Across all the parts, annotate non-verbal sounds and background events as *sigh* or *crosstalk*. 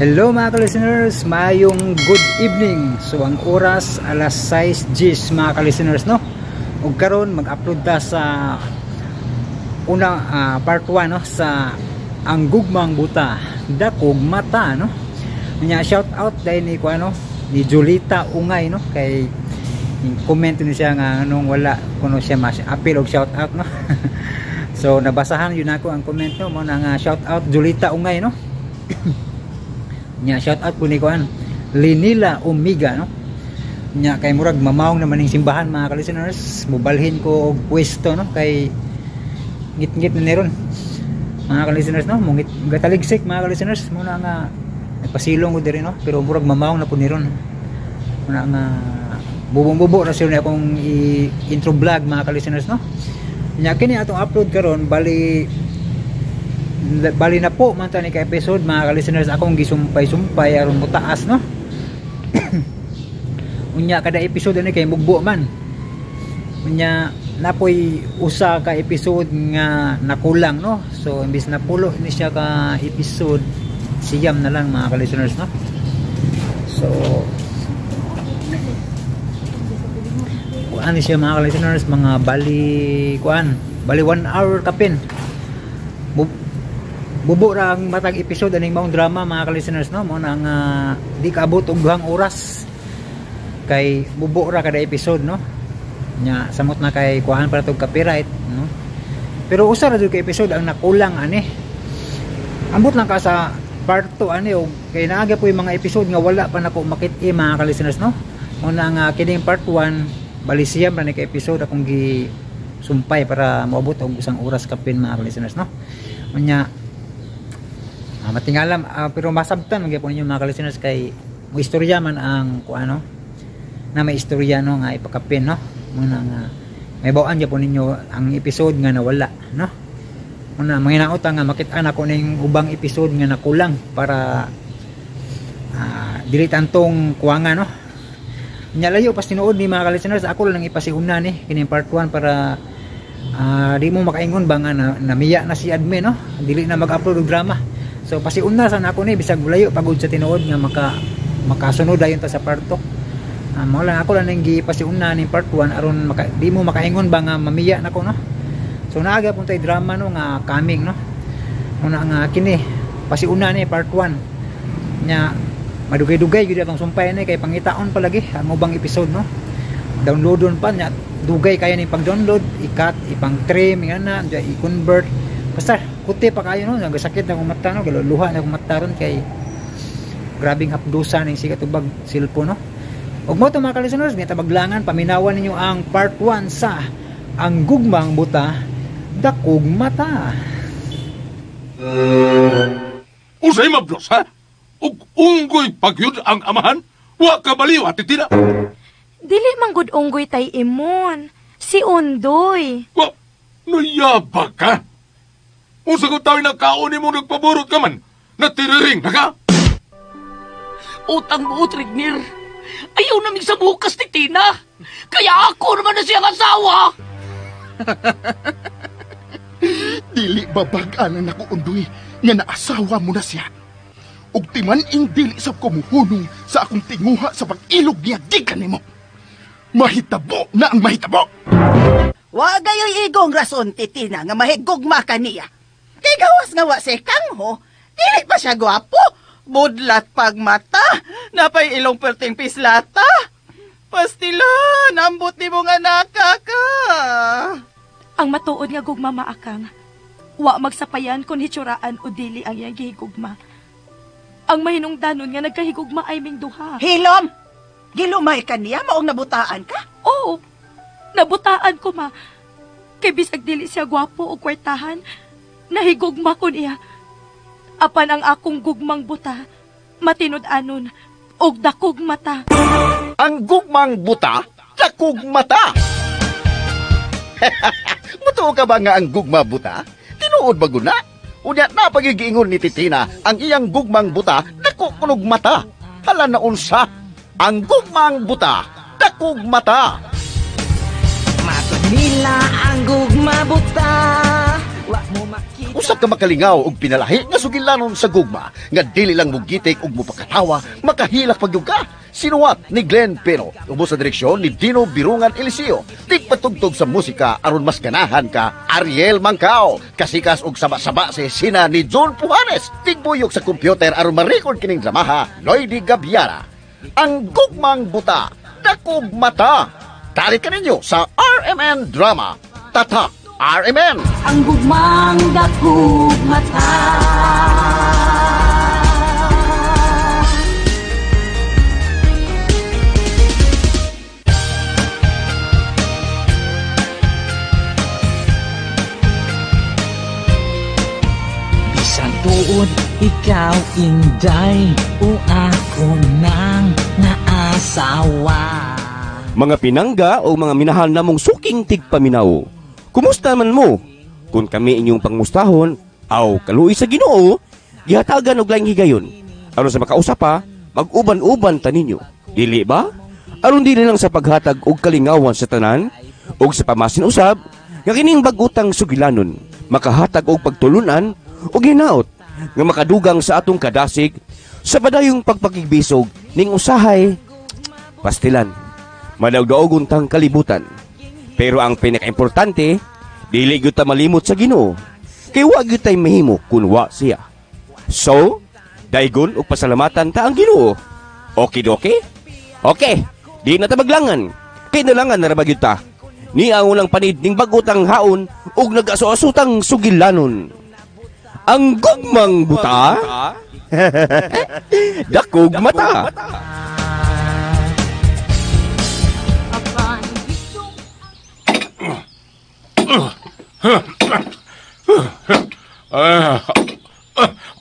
Hello mga ka-listeners, mayong good evening. So ang oras alas 6 Gs mga ka-listeners no. Ug karon mag-upload ta sa unang uh, part 1 no sa ang gugmang buta dakog mata no. Nya shout out dahil ni ko ano ni Julita Ungay no kay comment ni siya nga anong wala kuno siya mas appeal og shout out no. *laughs* so nabasahan yun ako ang comment no mo nga shout out Julita Ungay no. Nya shout out po ni kuan. Linila Omega no? Nya kay murag mamawong naman ning simbahan mga ka-listeners. Mubalhin ko og pwesto no? Kay ngit-ngit na niron mga ka-listeners no? Mungit gataligsik mga ka-listeners. Muna nga nagpasilong ko diri no? Pero murag mamawong na po niron muna nga bubong-bubo na siya akong intro vlog mga ka-listeners no? Nya kini atong upload karon bali bali na po man ni ka episode mga ka-listeners akong gisumpay-sumpay aron mo taas no? *coughs* Unya kada episode ni kay mugbo man. Unya napoy usa ka episode nga nakulang no? So imbis na pulo ni siya ka episode siyam na lang mga ka-listeners no? So kuan siya mga ka-listeners mga bali kuan bali 1 hour kapin bubo ra matag episode aning maong drama mga ka-listeners no? Mo nang uh, di kaabot og duhang oras kay bubo ra kada episode no? Nya samot na kay kuhan para tog copyright no? Pero usa ra jud ka episode ang nakulang ani ambot lang ka sa part 2 ani og kay naaga po yung mga episode nga wala pa nako makit-i mga ka-listeners no? Mo nang uh, kining part 1 balisiyam ra ni ka episode akong gi sumpay para moabot og isang oras kapin mga ka-listeners no? Nya Uh, matingalam uh, pero masabtan mga po ninyo mga listeners kay mo istorya man ang ku ano na may istorya no nga ipakapin no? Muna nga may bawaan po ninyo ang episode nga nawala no? Muna manginaot nga makita na ko ning ubang episode nga nakulang para uh, dili tantong kuwanga no? Nya layo pas tinuod ni mga listeners ako lang ipasihuna ni kini part 1 para uh, di mo makaingon ba nga na, namiya na si admin no? Dili na mag-upload drama So pasiuna sa nako ni bisag layo pagod sa tinuod nga maka makasunod dayon ta sa part 2. Uh, mo lang ako lang nang gipasiuna ni part 1 aron maka, di mo makaingon ba nga mamiya nako no. So naaga pun tay drama no nga coming no. Muna nga kini pasiuna ni part 1 nya madugay-dugay gyud atong sumpay ni kay pangitaon pa lagi mo bang episode no. Downloadon pa nya dugay kaya ni pag-download, ikat, ipang trim, ngana, i-convert. Basta kuti pa kayo no nagasakit na akong mata no? Galuluha na akong mata ron kay grabing hapdusa ning sikat ubag silpo no? Ug mo to mga kalisuners may tabaglangan. Paminawan ninyo ang part 1 sa ang gugmang buta dakog mata. Usay mablos ha? Ug unggoy pagyud ang amahan wa ka baliw atitina Dili man gud unggoy tay imon. Si Undoy. wa nayaba ka Unsa ko tayo nakaon mo nagpaburot ka man? Natiriring na ka? Utang mo, Trignir. Ayaw namin sa bukas ni Tina. Kaya ako naman na siyang asawa. *laughs* Dili babag-anan ako undoy nga naasawa mo na siya. Ug timan ing dili sa kumuhunong sa akong tinguha sa pag-ilog niya gikan nimo. Mahitabo na ang mahitabo. Wa gayoy igong rason titina nga mahigugma ka niya. Kay gawas nga wa si Kangho, dili pa siya gwapo. Budlat pag mata, napay ilong perting pislata. Pastilan, ambot ni mo nga nakaka. Ang matuod nga gugma maakang. Wa magsapayan kung hitsuraan o dili ang iyang gihigugma. Ang mahinungdanon nga nagkahigugma ay ming duha. Hilom! Gilumay ka niya, maong nabutaan ka? Oo, nabutaan ko ma. Kay bisag dili siya gwapo o kwartahan, nahigugma ko niya. Apan ang akong gugmang buta, matinud anon, og dakog mata. Ang gugmang buta, dakog mata. *laughs* Mutuo ka ba nga ang gugma buta? Tinuod ba guna? Unya na pagigiingon ni Titina ang iyang gugmang buta nakukunog mata. Hala na unsa? Ang gugmang buta, dakog mata. Matod nila ang gugma buta Wa mo makita Usa ka makalingaw og pinalahi nga sugilanon sa gugma nga dili lang mugitik og mupakatawa, makahilak pagyud ka. Sinuwat ni Glenn Pino, ubos sa direksyon ni Dino Birungan Eliseo. Tigpatugtog sa musika aron mas ganahan ka Ariel Mangkao. Kasikas og saba-saba si sina ni John Pujanes. Tigbuyok sa computer aron ma-record kining dramaha Lloydy Gabiara. Ang gugmang buta, dakog mata. Tari ka ninyo sa RMN Drama. Tatak RMN. ang gugmang dakog mata. Bisan tuod ikaw inday o ako nang naasawa. Mga pinangga o mga minahal namong suking tigpaminaw. Kumusta man mo? Kung kami inyong pangmustahon, aw kaluoy sa Ginoo, gihatagan og laing higayon. Aron sa makausap pa, mag-uban-uban ta ninyo. Dili ba? Aron dili lang sa paghatag og kalingawan sa tanan og sa pamasin usab, nga kining bagutang sugilanon, makahatag og pagtulunan og hinaot nga makadugang sa atong kadasig sa padayong pagpakigbisog ning usahay pastilan madawdaog untang kalibutan. Pero ang pinakaimportante, dili gyud ta malimot sa Ginoo. Kay wa gyud tay mahimo kun wa siya. So, daygon og pasalamatan ta ang Ginoo. Okay doke? Okay, di na ta maglangan. Kay nalangan na ra ta. Ni ang ulang panid ning bagutang haon ug nagaso-asutang sugilanon. Ang gugmang buta, *laughs* dakog mata. Ah, ah,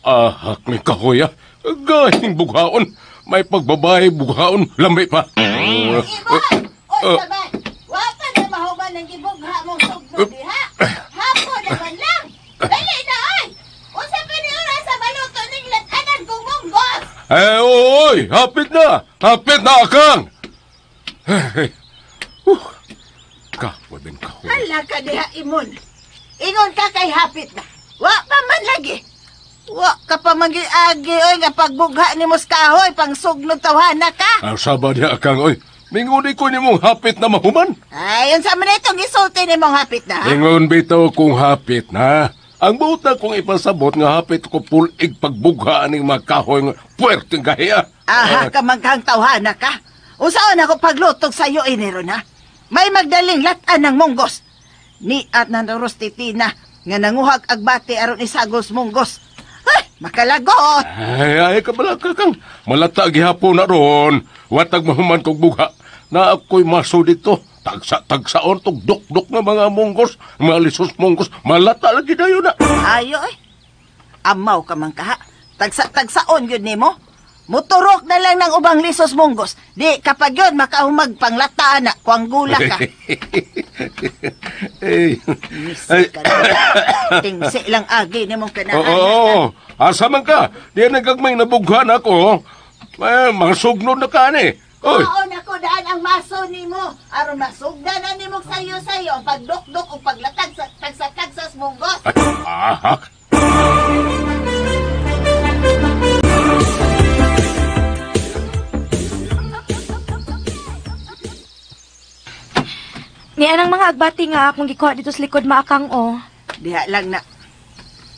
ah, may kahoy ah. Gahing bughaon. May pagbabay bughaon. Lamay pa. Ibon! Oy, sabay! Wa pa na mahuman ng gibugha mong sugno diha. Hapon naman lang. Dali na, oy! Usa pa ni oras sa maluto ning latanan kong munggos! Eh, oy! Hapit na! Hapit na, akang! Hey, uh, kahoy ben kahoy. Hala ka diha, Imon. Ingon ka kay hapit na. Wa pa man lagi. Wa ka pa magi-agi, oy, nga pagbugha ni Muskahoy, pang sugnod tawhana ka. Ang saba niya, akang, oy. Minguni ko ni mong hapit na mahuman. Ay, yun sa man itong isulti ni mong hapit na. Ingon bitaw kung hapit na. Ang buta kong ipasabot nga hapit ko pulig pagbugha ning mga kahoy nga puwerteng gahiya. Aha, ka magkang tawhana ka. Usaon ako paglutog sa iyo, inero na. May magdaling latan ng munggos. Ni at nandoros titina nga nanguhag agbati aron isagos munggos. Ay, makalagot! Ay, ay, kabala ka kang. Malata gihapon na ron. Watag mahuman kong bugha. Na ako'y maso dito. Tagsa-tagsaon tong dok-dok na mga munggos. Mga lisos munggos. Malata lagi na yun na. Ayo. Amaw ka man kaha. Tagsa-tagsaon yun nimo. Muturok na lang ng ubang lisos munggos. Di kapag yun makahumag panglataan na kuang gula ka. *laughs* ay, Misi ka na. Tingsi lang agi ni mong oo, kanaan. oo. Asa man ka? Di nagagmay nabughan ako. Eh, mga sugnod na ka ni. Oy, Oo, nako daan ang maso nimo. Aron masugdan na nimo sayo-sayo ang pagdukdok o paglatag sa tagsa-tag sa munggos. ah, Ni anang mga agbati nga akong gikuha dito sa likod maakang o. Diha lang na.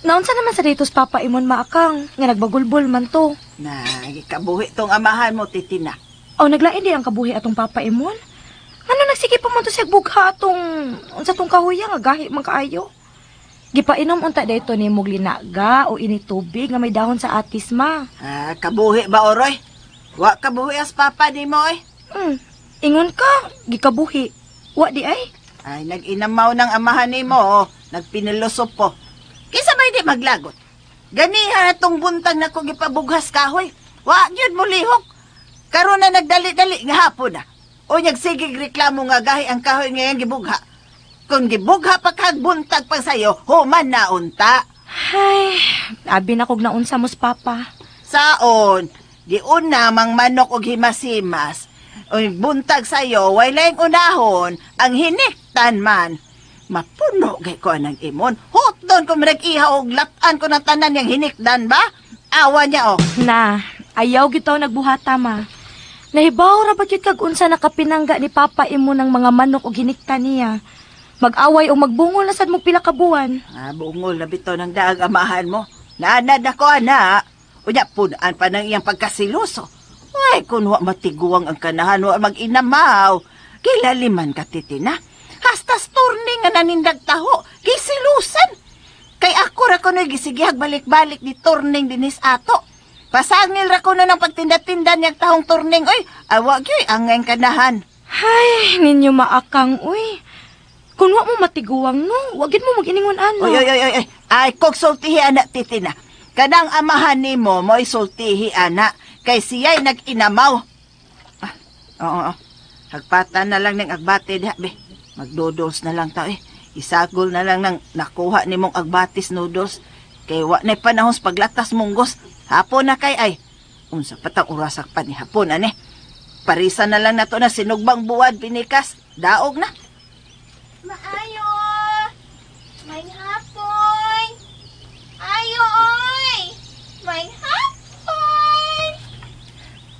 Naunsa naman sa dito sa Papa Imon maakang nga nagbagulbol man to. Na, kabuhi tong amahan mo, titina. O naglain di ang kabuhi atong Papa Imon. Ano nagsige pa man to sa bugha atong unsa tong kahuya nga gahi man kaayo. Gipainom unta dayto ni muglinaga o ini tubig nga may dahon sa atisma. Ah, kabuhi ba, Oroy? Wa kabuhi as papa ni mo, eh. Hmm. Ingon ka, gikabuhi. Wa di ay. Ay, nag-inamaw ng amahan ni mo, oh. Nagpinilusop po. Kisa ba hindi maglagot? Ganiha atong buntag na kong ipabughas kahoy. Wa, yun mo lihok. Karon na nagdali-dali nga hapon na. O nagsigig reklamo nga gahi ang kahoy ngayang gibugha. Kung gibugha pa kag buntag pa sayo, human na unta. Ay, abi na kog naunsa mos papa. Saon, di una mang manok og himasimas. O buntag sayo, way laing unahon, ang hiniktan man. Mapuno gay ko ang imon. Hot Sakdon ko marag-iha og latan ko ng tanan yang hinikdan ba? Awa niya oh. Na, ayaw gitaw nagbuhata ma. Nahibaw ra ba kag unsa nakapinangga ni Papa imo ng mga manok og hinikta niya. Mag-away o magbungol na sad mo pila ka buwan. Ah, bungol na bitaw ng daag amahan mo. Naanad ako, ana. Unya, punaan pa ng iyang pagkasiloso. Ay, kung wa matiguang ang kanahan, wa mag-inamaw. Kilaliman ka, titina. Hastas turning nga nanindag taho. Kisilusan. Kay ako ra ko gisigihag balik-balik ni turning dinis ato. Pasangil ra ko na ng pagtinda-tinda niyang tahong turning. Uy, awag yoy, angay kanahan. Hay, ninyo maakang uy. Kung wa mo matiguang no, wagid mo mag-iningon ano. Uy, uy, uy, uy, uy. Ay, kog sultihi anak titina. Kanang amahan ni mo, mo'y sultihi anak. Kay siya'y nag-inamaw. Ah, oo, oo. Hagpatan na lang ng agbate diha, be. Magdodos na lang tao eh. Isagol na lang ng nakuha ni mong agbatis noodles. Kay wa na panahon sa paglatas munggos. Hapon na kay ay. Unsa patang urasak pa ni hapon ani. Parisa na lang nato na sinugbang buwad pinikas. Daog na. Maayo! May hapon! Ayo, oy! May hapon!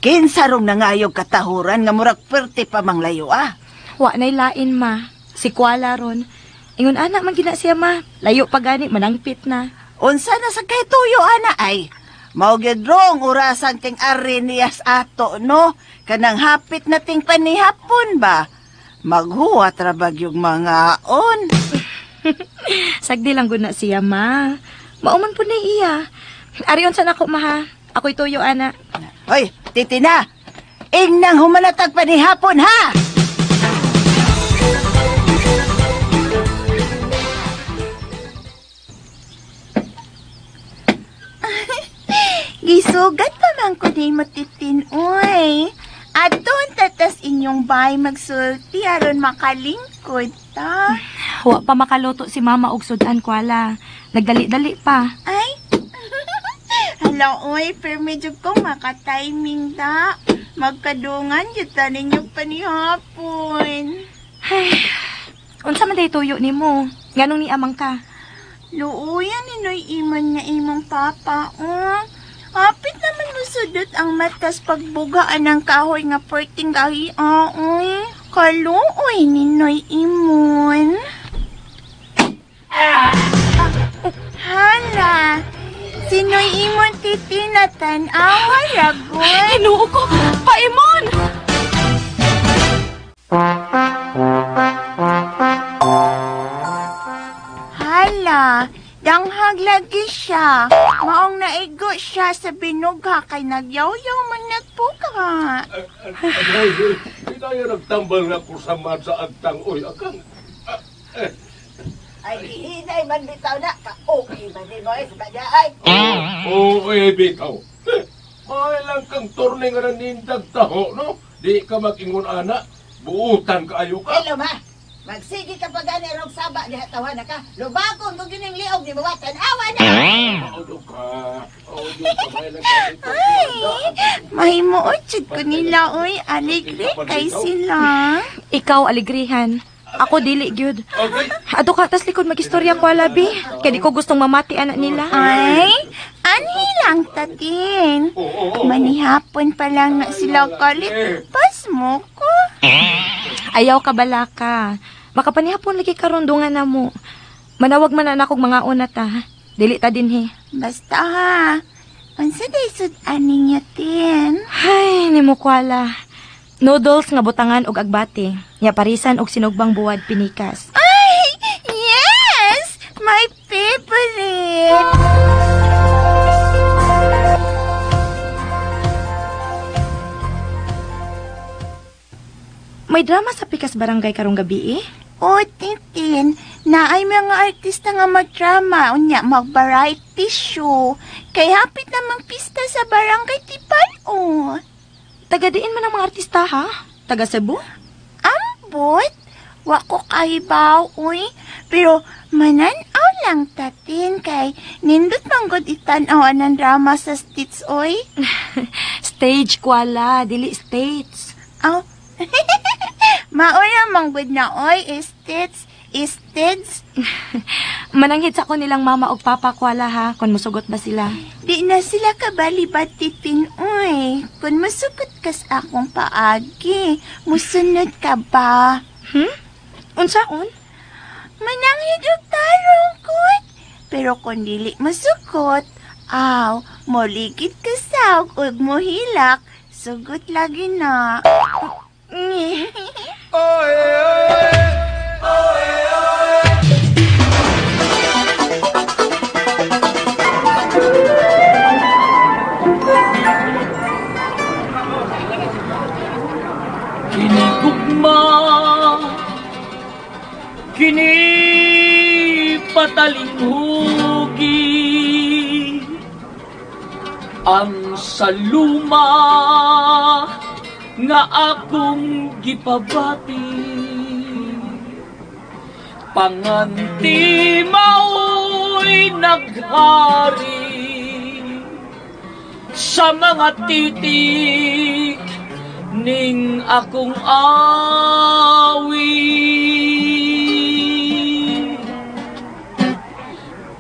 Kinsarong nangayog katahuran nga murag perte pa mang layo ah. Wa nay lain ma. Si Kuala ron. Ingon anak man gina siya ma. Layo pa gani manangpit na. Unsa na sa kay tuyo ana ay? Mao gyud rong urasan king ari niyas ato no. Kanang hapit na ting panihapon ba? Maghuwat ra bag yung mga on. *laughs* Sagdi lang gud na siya ma. Mauman po ni iya. Arion sa nako ma ha. Ako'y tuyo ana. Hoy, titina. Ingnang humanatag panihapon ha. *laughs* Gisugat pa man ko di mo titin, oy. Adon tatas inyong bay magsulti aron makalingkod ta. Wa pa makaluto si mama og sudan Kuala. Nagdali-dali pa. Ay, hala oy, pero medyo ko makatiming da. Magkadungan yun ta ninyo panihapon. Ay, unsa man tuyo nimo? Nganong ni amang ka? Luuyan ni Noy imon nga imong papa, oh. Hapit naman musudot ang matas pagbugaan ng kahoy nga perting gahi, oy. Kaluoy ni Noy imon. Hala, si Noy imon titinatan awa ragoy. Hinuo ko! Paimon! Hala, danghag lagi siya. Maong naigo siya sa binugha kay nagyaw-yaw man nagpuka. Pinaya nagtambal na ko sa mat sa agtang. Uy, akang... Ay, hinay man bitaw na. Ka-okay man ni mo eh, sa kanya ay. Oo, eh, bitaw. Eh, Mahal lang kang turne nga nanindag taho, no? Di ka makingon ana, buutan ka ayo ka. Hello, ma. Magsige ka pa gani rog saba diha tawa na ka. Lubakon kung gining liog ni mawatan awa na. Audo ka. Audo ka. Mahal lang ka. Ay, mahimuot jud ko nila, oy. Aligre kay sila. Ikaw aligrihan. Ako dili gyud. Okay. Ato ka tas likod magistorya ko alabi. Kaya di ko gustong mamati anak nila. Ay, ani lang tatin. Manihapon pa lang na sila kalit. Pas mo ko. Ayaw ka balaka. Makapanihapon lagi karundungan na mo. Manawag man na akong mga unat ha. Dili ta din he. Basta ha. Unsa day sud ani niya tin? Ay, ni mo kwala. Noodles nga butangan og agbati. Nya parisan og sinugbang buwad pinikas. Ay, yes! My favorite! May drama sa pikas barangay karong gabi eh. O, Titin, naay mga artista nga magdrama, unya mag-variety show. Kay hapit namang pista sa barangay Tipan, o. Taga diin man ang mga artista ha? Taga Cebu? Ambot, wa ko kahibaw, uy. Pero mananaw lang tatin kay nindot manggod itanawan ng drama sa stits, oy. *laughs* Stage kwala, dili states. Aw, *laughs* mauna manggod na, oy, stits. Isteds? *laughs* Mananghid sa ko nilang mama o papa kwala ha, kung musugot ba sila. Di na sila kabalibat titin, uy. Kung masukot kas akong paagi, musunod ka ba? Hmm? Unsaon? Mananghid og tarong kot. Pero kung dili masukot, aw, moligid ka saog ug mohilak, sugot lagi na. *laughs* Kinigugma Kini patalinghugi Ang saluma Nga akong gipabati Panganti mao'y naghari Sa mga titik ning akong awi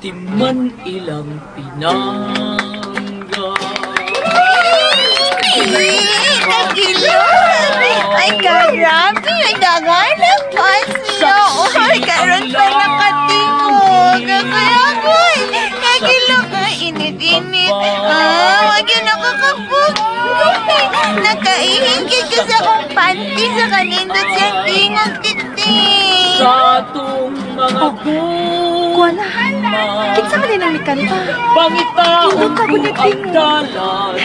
Timan ilang pinangga Nagilo! Ay, karami! Nanganap pa siya! Ay, karon pa nakatingog! Kaya, boy! Nagilo ka! Init-init! Ah, wag yun nakakapog! Nakaihingkit ka sa kong panty sa kanindot siyang tingog titing! Sa atong mga Kuwala. Kinsa man din ang ka gunit ang dalan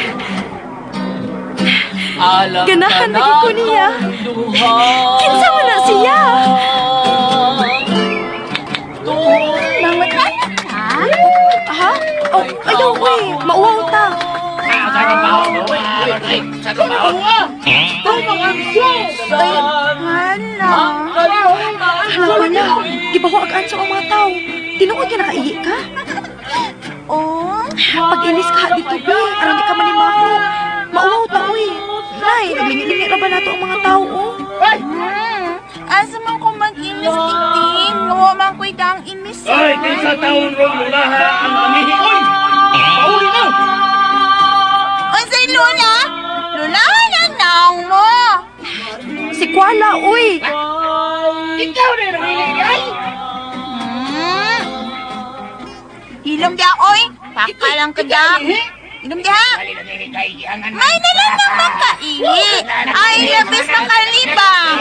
Alam Ganahan lagi ko niya. Kinsa man na siya? Ha? Oh, ayaw ko eh. Mauwaw ta. Hala! Hala ko na. Gibawa ang anso ang mga tao. Tinuod ka nakaihi ka? Oh? Pag inis ka dito, be. Aram di ka manimaho. Mauwaw ta, uy. Nay, naglingi-lingi na ba nato ang mga tao, oh? Asa man ko mag-inis titing? Nuwa man ko'y daang inis. Ay, kinsa taon ro mula ha ang mangihi Oy! Pauli na! Unsay Luna? Luna, yan naong mo. Si Kuala, uy. Ikaw na nangingay! Hmm. Hilom dia, oy. Pakalang ka da. Hilom dia. May nalang na makaihi. Ay, labis na kalibang.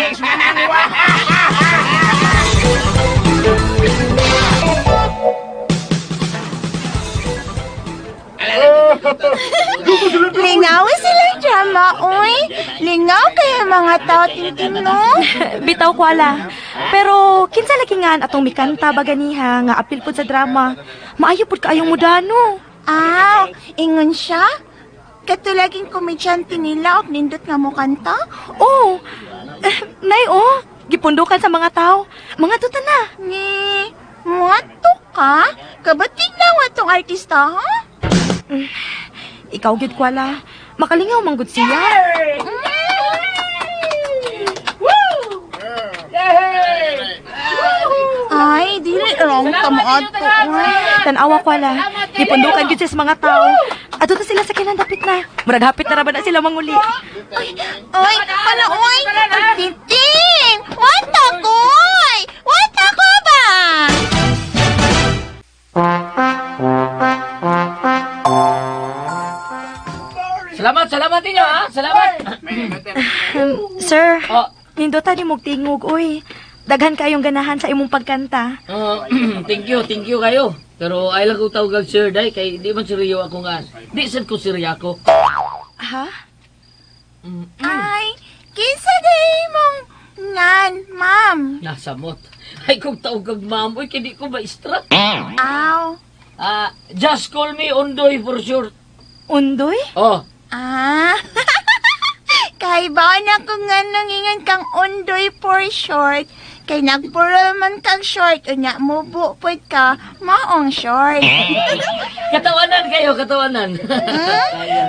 Lingaw silang drama, oy. Lingaw kaya mga tao tintin no? Bitaw Kuala. Pero, kinsa lagi nga atong mikanta ba ganiha nga apil pod sa drama. Maayo pod kaayong mudano. Ah, ingon siya? Katulaging komedyante nila og nindot nga mo kanta? Oh, eh, nay oh. Gipundukan sa mga tao. Mga tuta na. Ni, muato ka? Kabating na watong artista, ha? Ikaw gid Kuala. Makalingaw manggod siya. Ay, dili wrong tamuadto. Tanawa Kuala. Gipundukan gid siya sa mga tao. Ato ta sila sa kinandapit na. Murag hapit na ra ba na sila manguli. Ay, hala, oy! Titing! Wata ko, oy! Wata ko ba? Salamat, salamat ninyo ha! Salamat! Um, sir, Oh. nindota ni mog tingog uy. Daghan kayong ganahan sa imong pagkanta. Uh, *clears throat* thank you, thank you kayo. Pero ay lang ko tawag sir day kay di man seryo ako nga. Di sad ko seryo ako. Ha? Ay, kinsa day mong nan, ma'am? Nasamot. Ay kung tawag ma'am, uy kay di ko maistra. Aw. Ah, just call me Ondoy for short. Undoy? Oh, Ah. *laughs* Kay ba na ko nga nangingan kang undoy for short. Kay nagpuro man kang short, unya mo bupod ka, maong short. *laughs* katawanan kayo, katawanan.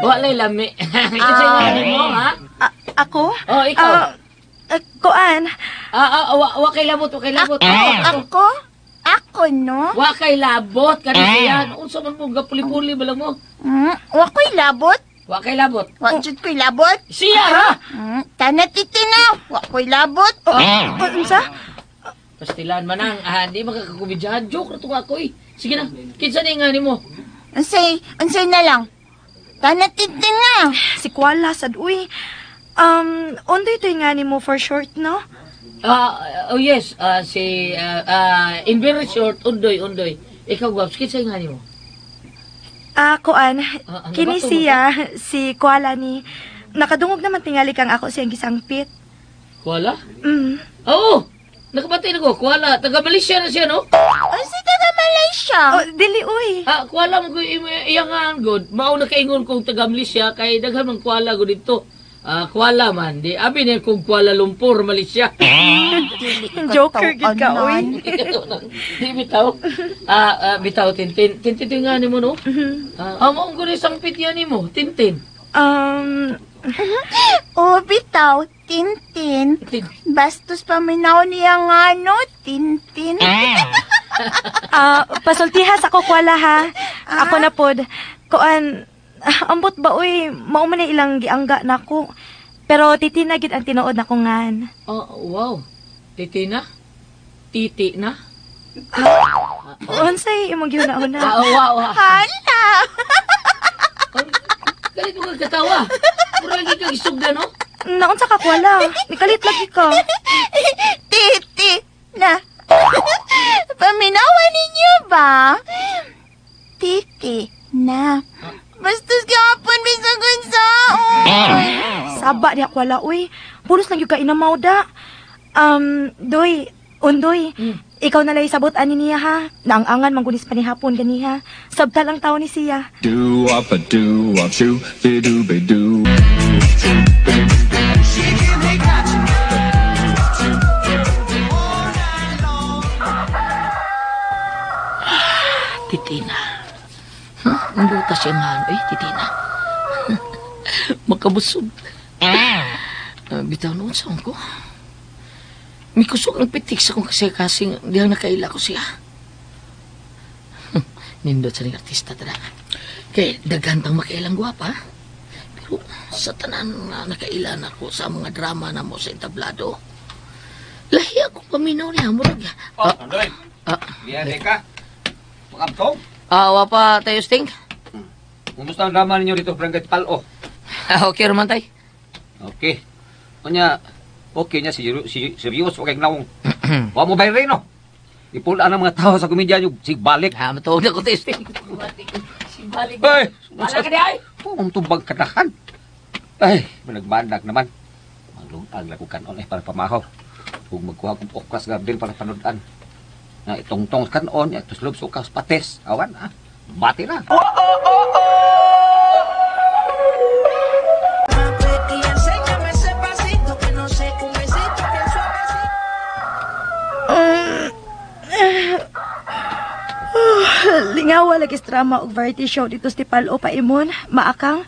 Walay lami. *laughs* Kasi nga mo, ha? A- ako? Oh, ikaw. Ah, Uh, kuan, Ah, ah, wa, wa kay labot, wa kay labot. Ako? Ako? Ako, no? Wa kay labot, kani siya. Unsa man mo gapuli-puli ba lang mo? Hmm? Wa ko'y labot? Wa kay labot. Wa jud ko'y labot? Siya ra. Hmm? Tanat itina. Wa ko'y labot. oh, unsa? Pastilan manang, ah, di makakakubidyahan. Joke na to ako eh. Sige na, kinsa ni nga ni mo? Unsay, unsay na lang. Tanat itina. Si Kuala, sad, uy. Um, undoy to nga ni mo for short, no? Ah, oh yes, ah, si, ah, ah, in very short, undoy, undoy. Ikaw, Gwaps, kinsa nga ni mo? Ah, kuan, Ah, ano kini to? siya, si Kuala ni, nakadungog naman tingali kang ako siyang gisangpit. Kuala? Mm. Oo! Nakabatay na ko, Kuala. Taga Malaysia na siya, no? Unsay taga Malaysia? Oh, dili, uy. Ah, Kuala mo ko iyang nga good. Mao na kaingon kong taga Malaysia kay daghan man Kuala ko dito. Ah, Kuala man. Di abi na kong Kuala Lumpur, Malaysia. *laughs* *laughs* Joker, gid ka, uy. *laughs* Di bitaw. Ah, ah, bitaw tintin. Tintin nga ni mo no? Ah, amo ko ni sangpit yan ni mo, tintin. Um, Oh, bitaw. Tintin. Bastos paminaw niya nga, no? Tintin. ah, pasultihas ako, Kuala, ha? Ako na pod. Kuan, ah, ambot ba, uy, mao man na ilang giangga na ko. Pero titinagid ang tinuod na ko ngan. Oh, wow. Titi na? Titi na? Unsay imong giuna-una? Ah, wow. Hala! Ganito ka katawa. Puro lagi kang isugda, no? Naunsa ka, Kuala? Nikalit lagi ka. Titi na. Paminawan ninyo ba? Titi na. Bastos gapon bisag unsaon. Saba diha Kuala, uy. Pulos lang yung ka inamaw da. Um, doy, undoy. Ikaw na lang isabot ani niya ha. Naangangan manggunis pa ni hapon ganiha. Sabta lang tao ni siya. Do up a do up shoo be do be do. Ang buta siya nga, ano eh, titina. *laughs* Makabusog. Uh, bitaw noon sa ko. May kusog ang pitik sa kong kasi kasing di ang nakaila ko siya. *laughs* Nindot sa ning artista tara. Kay dagantang makailang gwapa. Pero sa tanan na nakailan ako sa mga drama na mo sa entablado. Lahi ako paminaw niya, murag. Oh, Andoy. Ah. Diyan ka. Pakabtong. Ah, wa pa tayo sting? Kumusta ang drama ninyo dito, Barangay Palo? Ah, okay raman tay. Okay. Kanya, okay niya, si, si, serious, okay nawong. *clears throat* Wa mo bayre, no? Ipula ang mga tao sa komedya nyo, sigbalik. Ha, matuog na ko testing. Sigbalik. Ay! Wala ka di ay! Pumong tumbang kadahan. Ay, managmandag naman. Malutag lang ko kanon eh, para pamahaw. Kung magkuha kong okras garden para panudan. Na itong tong kanon, ito slob sukas pates. Awan, ah. Bati na. Lingawa lagi drama og variety show dito sa Tipalo pa imon. Maakang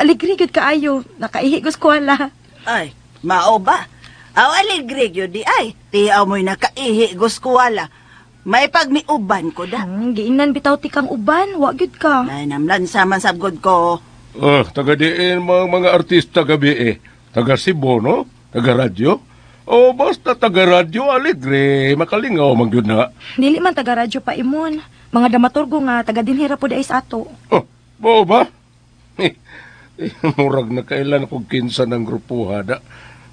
aligri gud kaayo. Nakaihi gus Kuala. Ay, mao ba? Aw aligre gyud di ay. Tiaw mo'y nakaihi guskuwala. May pagmiuban ko da. Hmm, giinan bitaw tikang uban, wa gyud ka. Ay namlan sa man sabgod ko. Ah, taga diin mga, mga artista gabi eh. Taga Cebu, no? Taga radyo. O basta taga radyo, aligre. Makalingaw, magyud na. Dili man taga radyo pa imon. Mga dramaturgo nga taga dinhira po dais ato. Oh, bao ba? *laughs* Eh, murag na kailan kung kinsa ng grupo hada.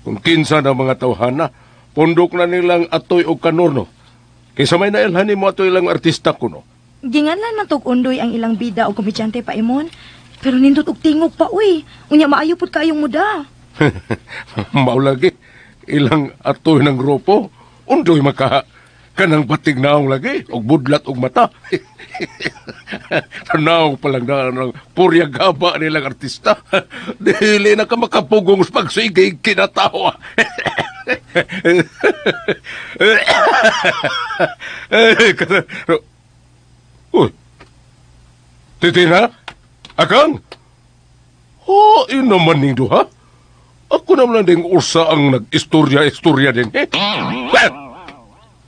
Kung kinsa ng mga tawhana, pundok na nilang atoy o kanurno. Kaysa may nailhan mo atoy lang artista ko, no? Ginganan man tog undoy ang ilang bida o komedyante pa imon. Pero nindot og tingog pa uy. Unya maayo pud kayong muda. *laughs* Maulagi, ilang atoy ng grupo, undoy maka kanang batig naong lagi, og budlat og mata. *laughs* Tanaw pa lang na ng purya gaba nilang artista. *laughs* Dili na ka makapugong sa pagsigig kinatawa. Uy, titina? Akang? Yun naman ning duha. Ako naman ding usa ang nag-istorya-istorya din. Eh?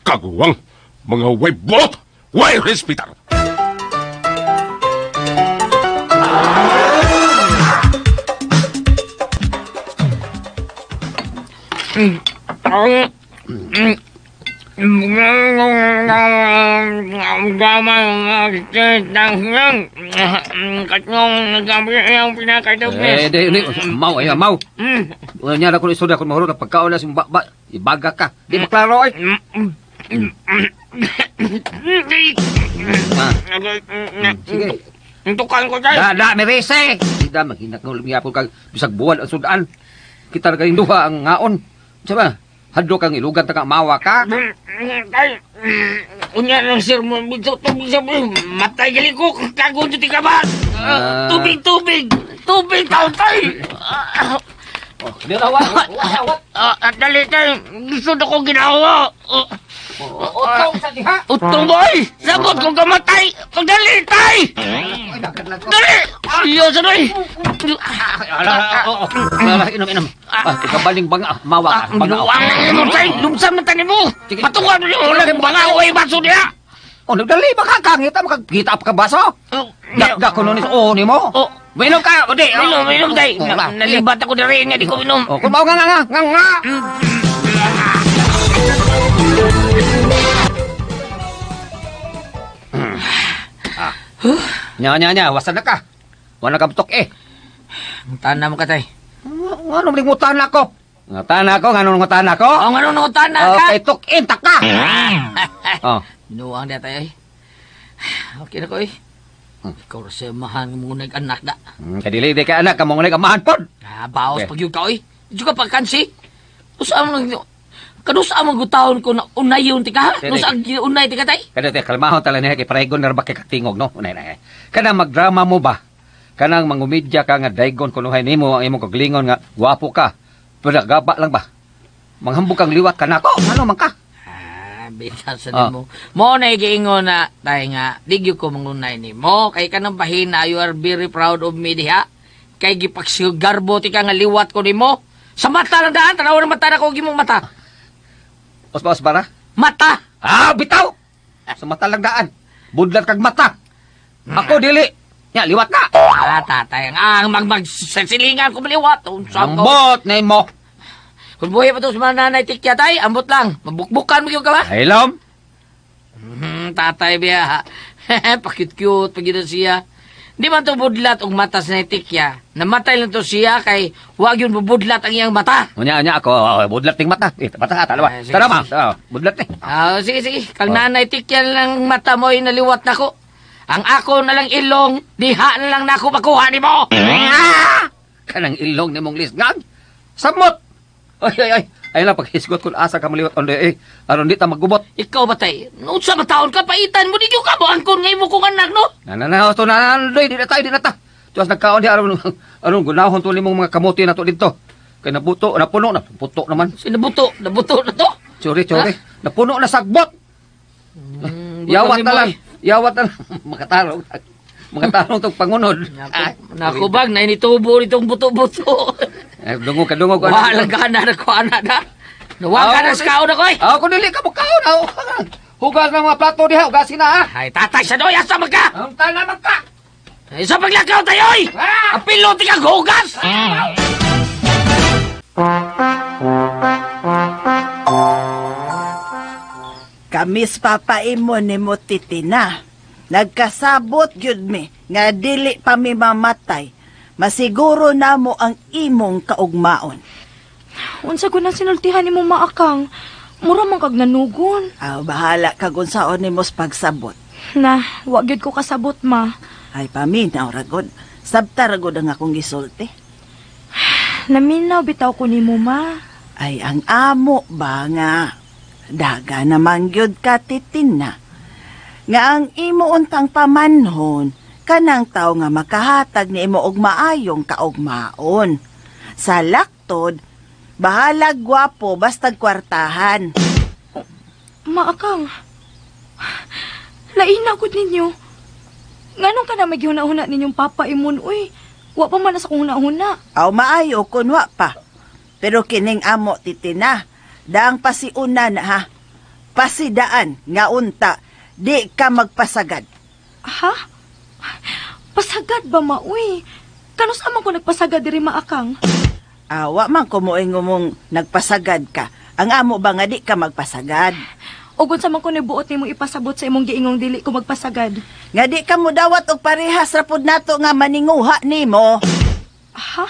Kaguwang mga way bolot, way hospital. Eh, di, di, mau, ay, mau. Wala niya na kung istorya kung mahurot na pagkaon na si ba, ibaga ka. Di maklaro, ay. Sige. Tukan ko dyan. Da, da, merise. Di da, maghinak ng lumiyapon kag bisag buwan ang sudaan. Kita na kayong duha ang ngaon. Saba, hadlo kang ilugan ta ka mawa ka. Tay, unya ng sir mo, bito tubig sa mo. Matay gali ko, kago dito ka ba? Tubig, tubig. Tubig, tao, tay. Di rawa. Ah, dali, tay. Gusto na ko ginawa. Ah, Utong sa diha. Utong boy! Sabot kong kamatay! Pagdali, tay! Dali! Iyo sa doy! Inom, inom. Ah, ikabaling banga, mawa. Banga. Yun, tay! Lumsam na tanin mo! Patungan yun! Wala kang mga away baso niya! Oh, nagdali ba ka? Kangita, makakita pa ka baso? Da, da, kuno ni oh, ni mo? Oh, Minom ka, o di. Minom, minom! Oh, wala. Nalibat ako na rin niya, di ko minom. Oh, kung nga nga nga, nga nga. Nya, nya, nya, wasan na ka. Wala ka butok eh. Tana mo ka, tay. Nga nung lingutan ako. Ngutan ako, nga nung ngutan ako. Oh, nga nung ngutan na ka. Okay, tukin, taka. *laughs* oh. Binuang niya, tay. Okay na ko, eh. Ikaw sa mahan mo nag anak da. Hmm, kadili di ka anak, kamong nag amahan pod. Ah, baos Okay. pag yun ka, oy. Ka pagkansi. Usa mo nang... Kanusa mo gutahon ko na unay yun tika, ha? Dili. Nusa ang unay tika, tay? Kada te kalmahon tala niya kay paregon na ba kay katingog no. Unay na. Kana magdrama mo ba? Kanang mangumidya ka nga daygon kunuhay nimo ang imong kaglingon nga gwapo ka. Pero gaba lang ba? Manghambog kang liwat ka nako. Ano man ka? Ah, bitan sa Ah. nimo. Mo na giingon na tay nga digyo ko mangunay nimo kay kanang bahina you are very proud of me diha. Kay gipagsigarbo ti ka nga liwat ko nimo. Sa mata lang daan, tanaw na mata na ko gimong mata. Osba osbara? Mata. Ah, bitaw. Sa mata lang daan. Budlat kag mata. Ako dili. Nya liwat ka. Ah, tatay, ang ang mag magsilingan ko maliwat. Unsa ko? Ambot nimo. Kung buhay pa to sa mga nanay tikya tay, ambot lang. Mabukbukan mo yung ka ba? Hilom. Hmm, tatay biya. *laughs* Pakit-cute, pag yun siya. Di man to budlat og mata sa tikya. Namatay lang to siya kay wag yun bubudlat ang iyang mata. Unya unya ako oh, budlat ting mata. Eh, mata talawa. Sige, Tara sige. Oh, budlat ni. Ah, sige, sige. Kang nanay tikya lang mata mo ay naliwat na ko. Ang ako na lang ilong, diha na lang na ako makuha ni mo. *laughs* Kanang ilong ni mong lisngang. Samot! Ay, ay, ay. Ay lang, paghisgot kung asa ka maliwat. Onde, eh. Aron di ta magubot. Ikaw ba tay? Unsa ba taon ka paitan mo di ka mo angkon ngay mo kong anak no? Na, na, na, to na, na, di na tayo, di na ta. Diyos nagkaon di, aron, aron, gunahon to ni mong mga kamuti na to dito. Kaya nabuto, napuno, naputo naman. Sinabuto, nabuto na to. Tsuri, tsuri. Napuno na sagbot. Yawat na lang. Yawat na lang. *laughs* Makatarong. Makatarong tong pangunod. Ay, Naku bag, na initubo nitong buto-buto. *laughs* Ay, dungog ka, dungog. Wala ka na na ko ana na. Nawag ka na sa kaon ako eh. Ako dili ka mukaon. Ako Hugas ng mga plato diha, hugasin na ha. Ay, tatay sa doy, asa magka? Ang tanan magka. Ay, sa paglakaw tayo oy! Apilo ti kang hugas! Kamis papaimo ni mo titina. Nagkasabot yun mi, nga dili pa mi mamatay. Masiguro na mo ang imong kaugmaon. Unsa ko na sinultihan ni mo maakang. Mura man kag nanugon. Aw, bahala ka kung saon ni mo sa pagsabot. Na, wag gyud ko kasabot ma. Ay, paminaw ragod. Sabta ragod ang akong gisulti. Naminaw bitaw ko nimo ma. Ay, ang amo ba nga? Daga naman gyud ka titina. Nga ang imo untang pamanhon, kanang tao nga makahatag ni imo og maayong kaugmaon. Sa laktod, bahalag gwapo basta kwartahan. Maakang. Laina gud ninyo. Nganong ka na may gihuna-huna ninyong papa imon uy. Wa pa man sa kong huna-huna. Aw maayo kun wa pa. Pero kining amo titina, daang pasiuna na ha. Pasidaan nga unta, di ka magpasagad. Ha? Pasagad ba, ma? Uy, kanus amang ko nagpasagad diri maakang? Awa man kumuing mong nagpasagad ka. Ang amo ba nga di ka magpasagad? Ugon sa man ko nibuot nimo ipasabot sa imong giingong dili ko magpasagad. Nga di ka mo dawat og parehas rapod nato nga maninguha nimo. Ha?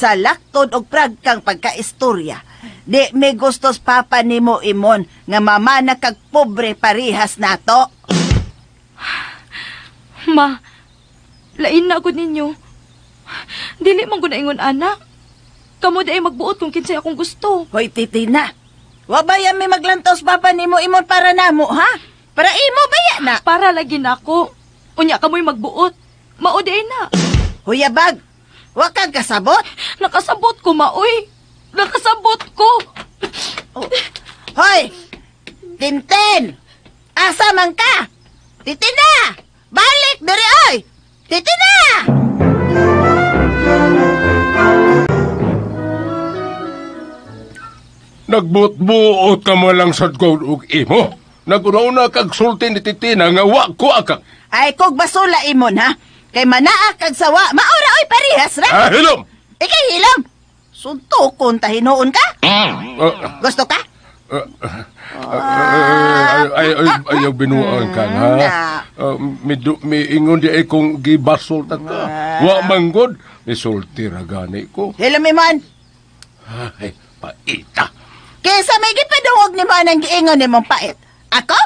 Sa laktod og prag kang pagkaistorya. Di may gustos papa nimo imon nga mamana kag pobre parehas nato. Ma, lain na gud ninyo. Dili man gud ingon anak. Kamo di ay magbuot kung kinsay akong gusto. Hoy titina. Wa ba yan may maglantos papa nimo imon para namo ha? Para imo baya na. Para lagi na ako. Unya kamoy magbuot. Mao di ay na. Huyabag. Wa kang kasabot? Nakasabot ko, maoy. Nakasabot ko. Hoy! Tintin! Asa man ka? Titina! Balik diri oy! Titina! Nagbut-buot ka mo lang sa gold ug imo. Naguna-una kag sulti ni Titina nga wa ko aka. Ay kog basula imon ha. Kay manaa kag sawa, maura oy parehas ra. Ah, hilom! Ikay hilom. Suntukon ta hinuon ka? Ah, Gusto ka? ah, ah, ay, ay, ay, ayaw binuang ka ha. Uh, midu, miingon di ay kung gibasol ta ka. Wa manggod, misulti ra gani ko. Hilom imon. Ay, paita. Kaysa may gipadungog ni mo nang giingon nimong pait. Ako?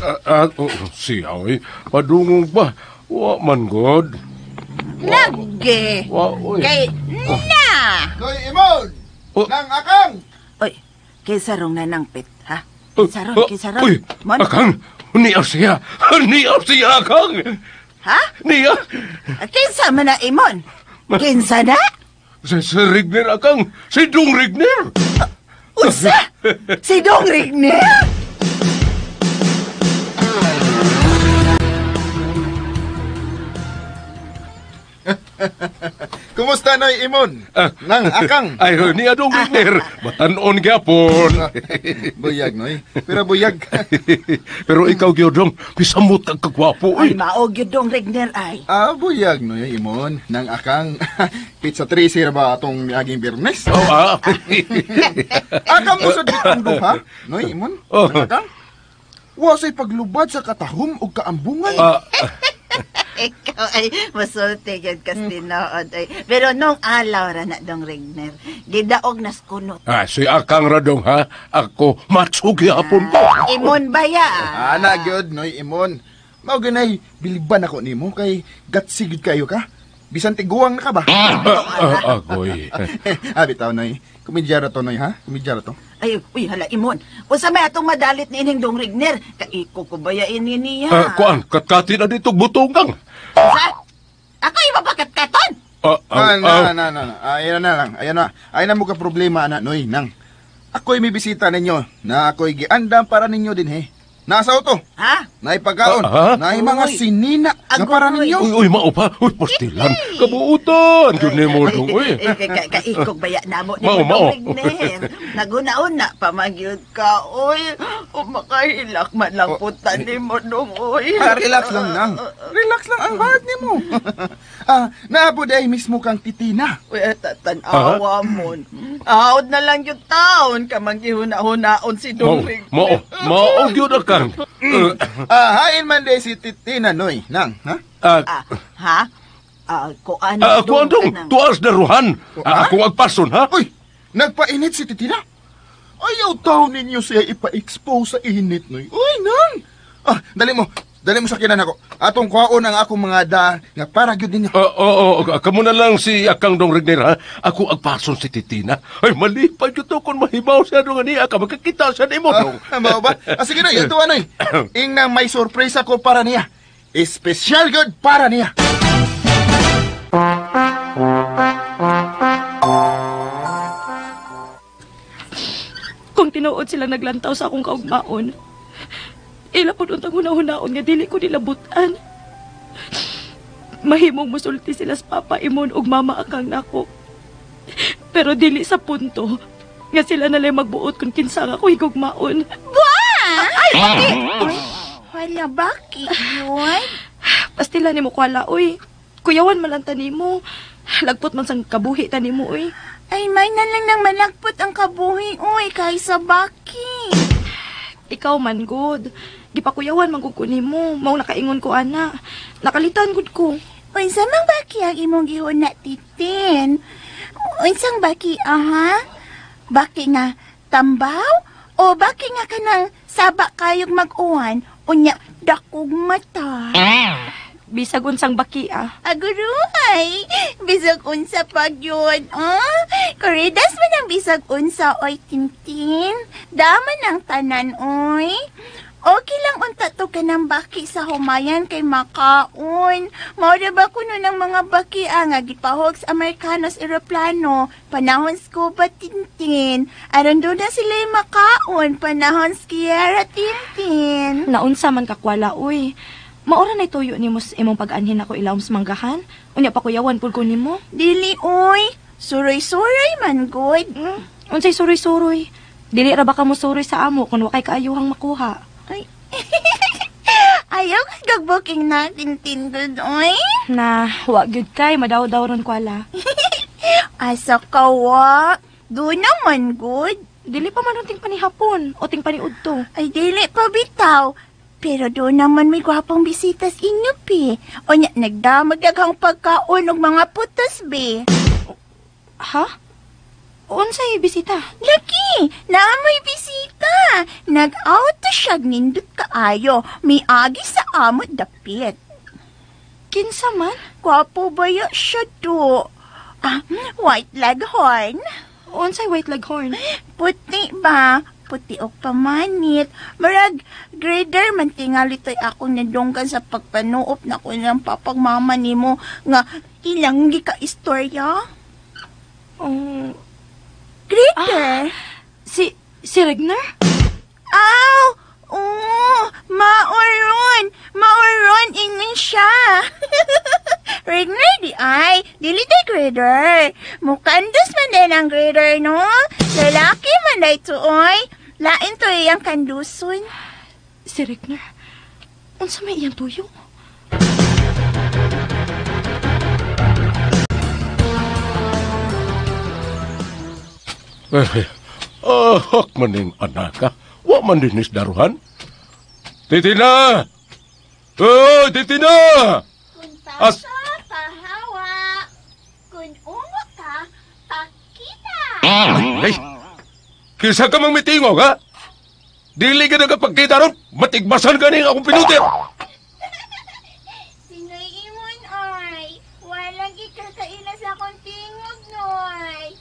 Ah, ah, oh, siya oy, padungog ba? Wa man god. Lagi. Wa, oy. Kay na. Noy Imon! Nang akang! Oy, kaysa rong nanangpit, ha? Oh, Kaysa rong, oh, kaysa rong. Uy, Mon? akang, niya siya. *laughs* Niya siya, akang. Ha? Niya. Kinsa man na imon? Kinsa na? Si, si Rigner, akang. Si Dung Rigner. Unsa? *laughs* Si Dong Rigner? *laughs* Kumusta Noy Imon? Nang akang! Ay, niya Dung Rigner. Matanon gyapon. *laughs* buyag Noy. Pero buyag. *laughs* Pero ikaw, Gyodong, pisamot kang kagwapo. Ay, Uy. maog yun Dong Rigner ay. Ah, buyag Noy Imon. Nang akang pizza tracy ra ba atong miaging birnes? Oh, ah. akang mo sa ditong duha? Noy Imon? Oh. Nang akang? Wasay paglubad sa katahom o kaambungan. Ah, *laughs* Ikaw ay masulti yun kas tinood ay. Pero nung alaw ra na Dong Rigner, gidaog nas kunot. ah, si Akang Radong, ha? Ako, matsug gyapon ko. Imon baya. Ana gyud Noy Imon. Mao ganay biliban ako nimo kay gatsigid kayo ka. Bisan tiguang na ka ba? Ah, ah, agoy. *laughs* ah, bitaw Noy. Kumidyara to Noy ha? Kumidyara to. Ay, uy, hala, Imon. Unsa may atong madalit ni ining Dong Rigner? Kaiko ko bayain ni niya. Ah, kuan, katkati na dito butungang. Unsa? Ako yung mapakatkaton? Ah, Ah, ah, na, ah. na, na, na. Ayan na lang. Ayan na. Ayan na mo ka problema, ana, Noy, nang. Ako'y may bisita ninyo na ako'y giandam para ninyo din, he. Nasa auto. Ha? Naipagkaon. Ah, ha? Naay mga Uy. sinina nga para ninyo. Uy, uy, mao pa. Uy, pastilan. Kabuutan. Yun ni mo dong, uy. Eh, ka- ka- Kaikog baya na mo ni Mao, mao. Rigner. Naguna-una pa magyud ka, uy. O makahilak man lang puta ni mo dong, uy. Ah, relax lang nang. Relax lang ang heart nimo. *laughs* ah, naabod ay mismo kang titina. Uy, tatanawa mo. Ahod na lang yung taon ka manggihuna-hunaon si Mao, Dong Rigner. mao, mao, yun Akang. Ah, hain man de si titina, Noy. Nang, ha? Ah, Ah, ha? Ah, kuan ah, ako andong, tuas na ruhan. Ah, Ha? ako agpason, ha? Uy, nagpainit si titina. Ayaw tao ninyo siya ipa-expose sa init, Noy. Uy, nang! Ah, dali mo. Dali mo sa kinan ako. Atong kwaon ang akong mga da nga para gyud ninyo. Oo, oo, oo. Kamo na lang si Akang Dong Rigner, ha? Ako agpason si Titina. Ay, mali pa yun to kung mahibaw siya nung niya ka. Magkakita siya ni mo, Ah, *laughs* dong. mao ba? Ah, sige na, ito anoy. *coughs* Ing nang may surprise ako para niya. Special good para niya. Kung tinuod sila naglantaw sa akong kaugmaon, ila po untang hunahunaon nga dili ko nilabutan. Mahimong musulti sila sa papa imon ug mama akang nako. Pero dili sa punto nga sila na lang magbuot kung kinsa nga ko higugmaon. Buwan! Ay, bakit? Wala, bakit yun? Pastila ni mo kwala, uy. Kuyawan man lang tani mo. Lagpot man sang kabuhi tani mo, uy. Ay, may na lang nang malagpot ang kabuhi, uy, kaysa baki. Ikaw man, good. Gipakuyawan man ko mo. Mao nakaingon ko, ana. Nakalitan gud ko. Unsa mang baki ang imong gihon na titin? Unsang baki, aha? Baki nga tambaw? O baki nga kanang saba kayog mag-uwan? Unya, dakog mata. Bisag unsang baki, ah. Aguruay, bisag unsa pag yun, ah? Karidas man ang bisag unsa, oy, tintin. Daman ang tanan, oy. Okay lang unta to ka ng baki sa humayan kay makaon. Mao ba kuno ng mga baki ah, nga gipahog sa Amerikanos eroplano, panahon scuba tintin. Aron doon na sila makaon, panahon skiera tintin. Naunsa man kakwala, uy. Maura na tuyo ni mo sa imong pag-anhin ako ilawom sa manggahan. Unya pa kuyawan pud ko nimo. Dili, oy. Suroy-suroy man, good. Mm. Unsay suroy-suroy? Dili ra ba ka mo suroy sa amo kung wakay kaayuhang makuha? *laughs* Ayaw ka gag-booking na tintin, good, oy. Na, wa gyud kay madaw-daw ron kwala. *laughs* Asa ka, wa. Doon naman, good. Dili pa man ting panihapon o ting paniudto. Ay, dili pa bitaw. Pero doon naman may gwapong bisitas inyo, pe. O nya, nagdamagaghang pagkaon og mga putos, be. Ha? Unsay bisita? Laki, naamoy bisita. Nag-auto siya nindot kaayo. May agi sa amot dapit. Kinsa man? Gwapo ba ya siya do? Ah, white leghorn. Unsay white leghorn? Puti ba? Puti o pamanit. Marag, grader man tingali to'y akong nadunggan sa pagpanuop na ko ng papagmama ni mo nga ilang gi ka istorya. Um, Grader? si, si Regner? Aw! Oo! Mauron! Mauron! Ingon siya! *laughs* Regner di ay! Dili di grader! Mukandos man din ang grader, no? Lalaki man day tuoy! Lain to iyang kanduson. Si Regner? Unsa may iyang tuyo? Ahak maning anak ka. Wa man dinis daruhan. Titina! Oh, titina! As pahawa. Kung umo ka, pakita. Ay, kisa ka mang mitingo, ha? Dili ka nagapagkita ron, matigmasan ka ning akong pinutir. Sinoy imon, oy. Walang ikakaila sa akong tingog, noy.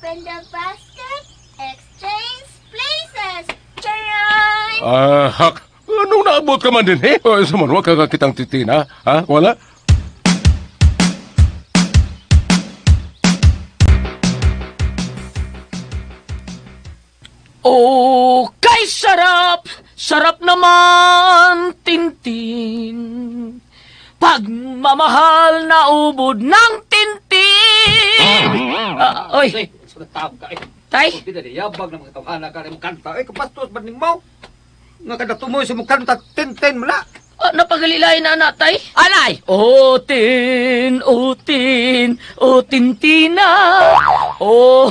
Open the basket, exchange places. Charay! Ahak, anong naabot ka man din, eh? O, sa man, wag ka kakitang titina, ha? Wala? Oh, kay sarap! Sarap naman, Tintin. Pagmamahal na ubod ng Tintin! Ah, oy, Sulatap ka eh. tay, Hindi na yabag ng mga tawhana ka rin kanta. Eh, kapastos ba ni mo? Nga kada tumoy sa mong kanta, ten-ten mo na. ah, napagalilain na na, tay. Alay! O tin, o tin, o tintina. O,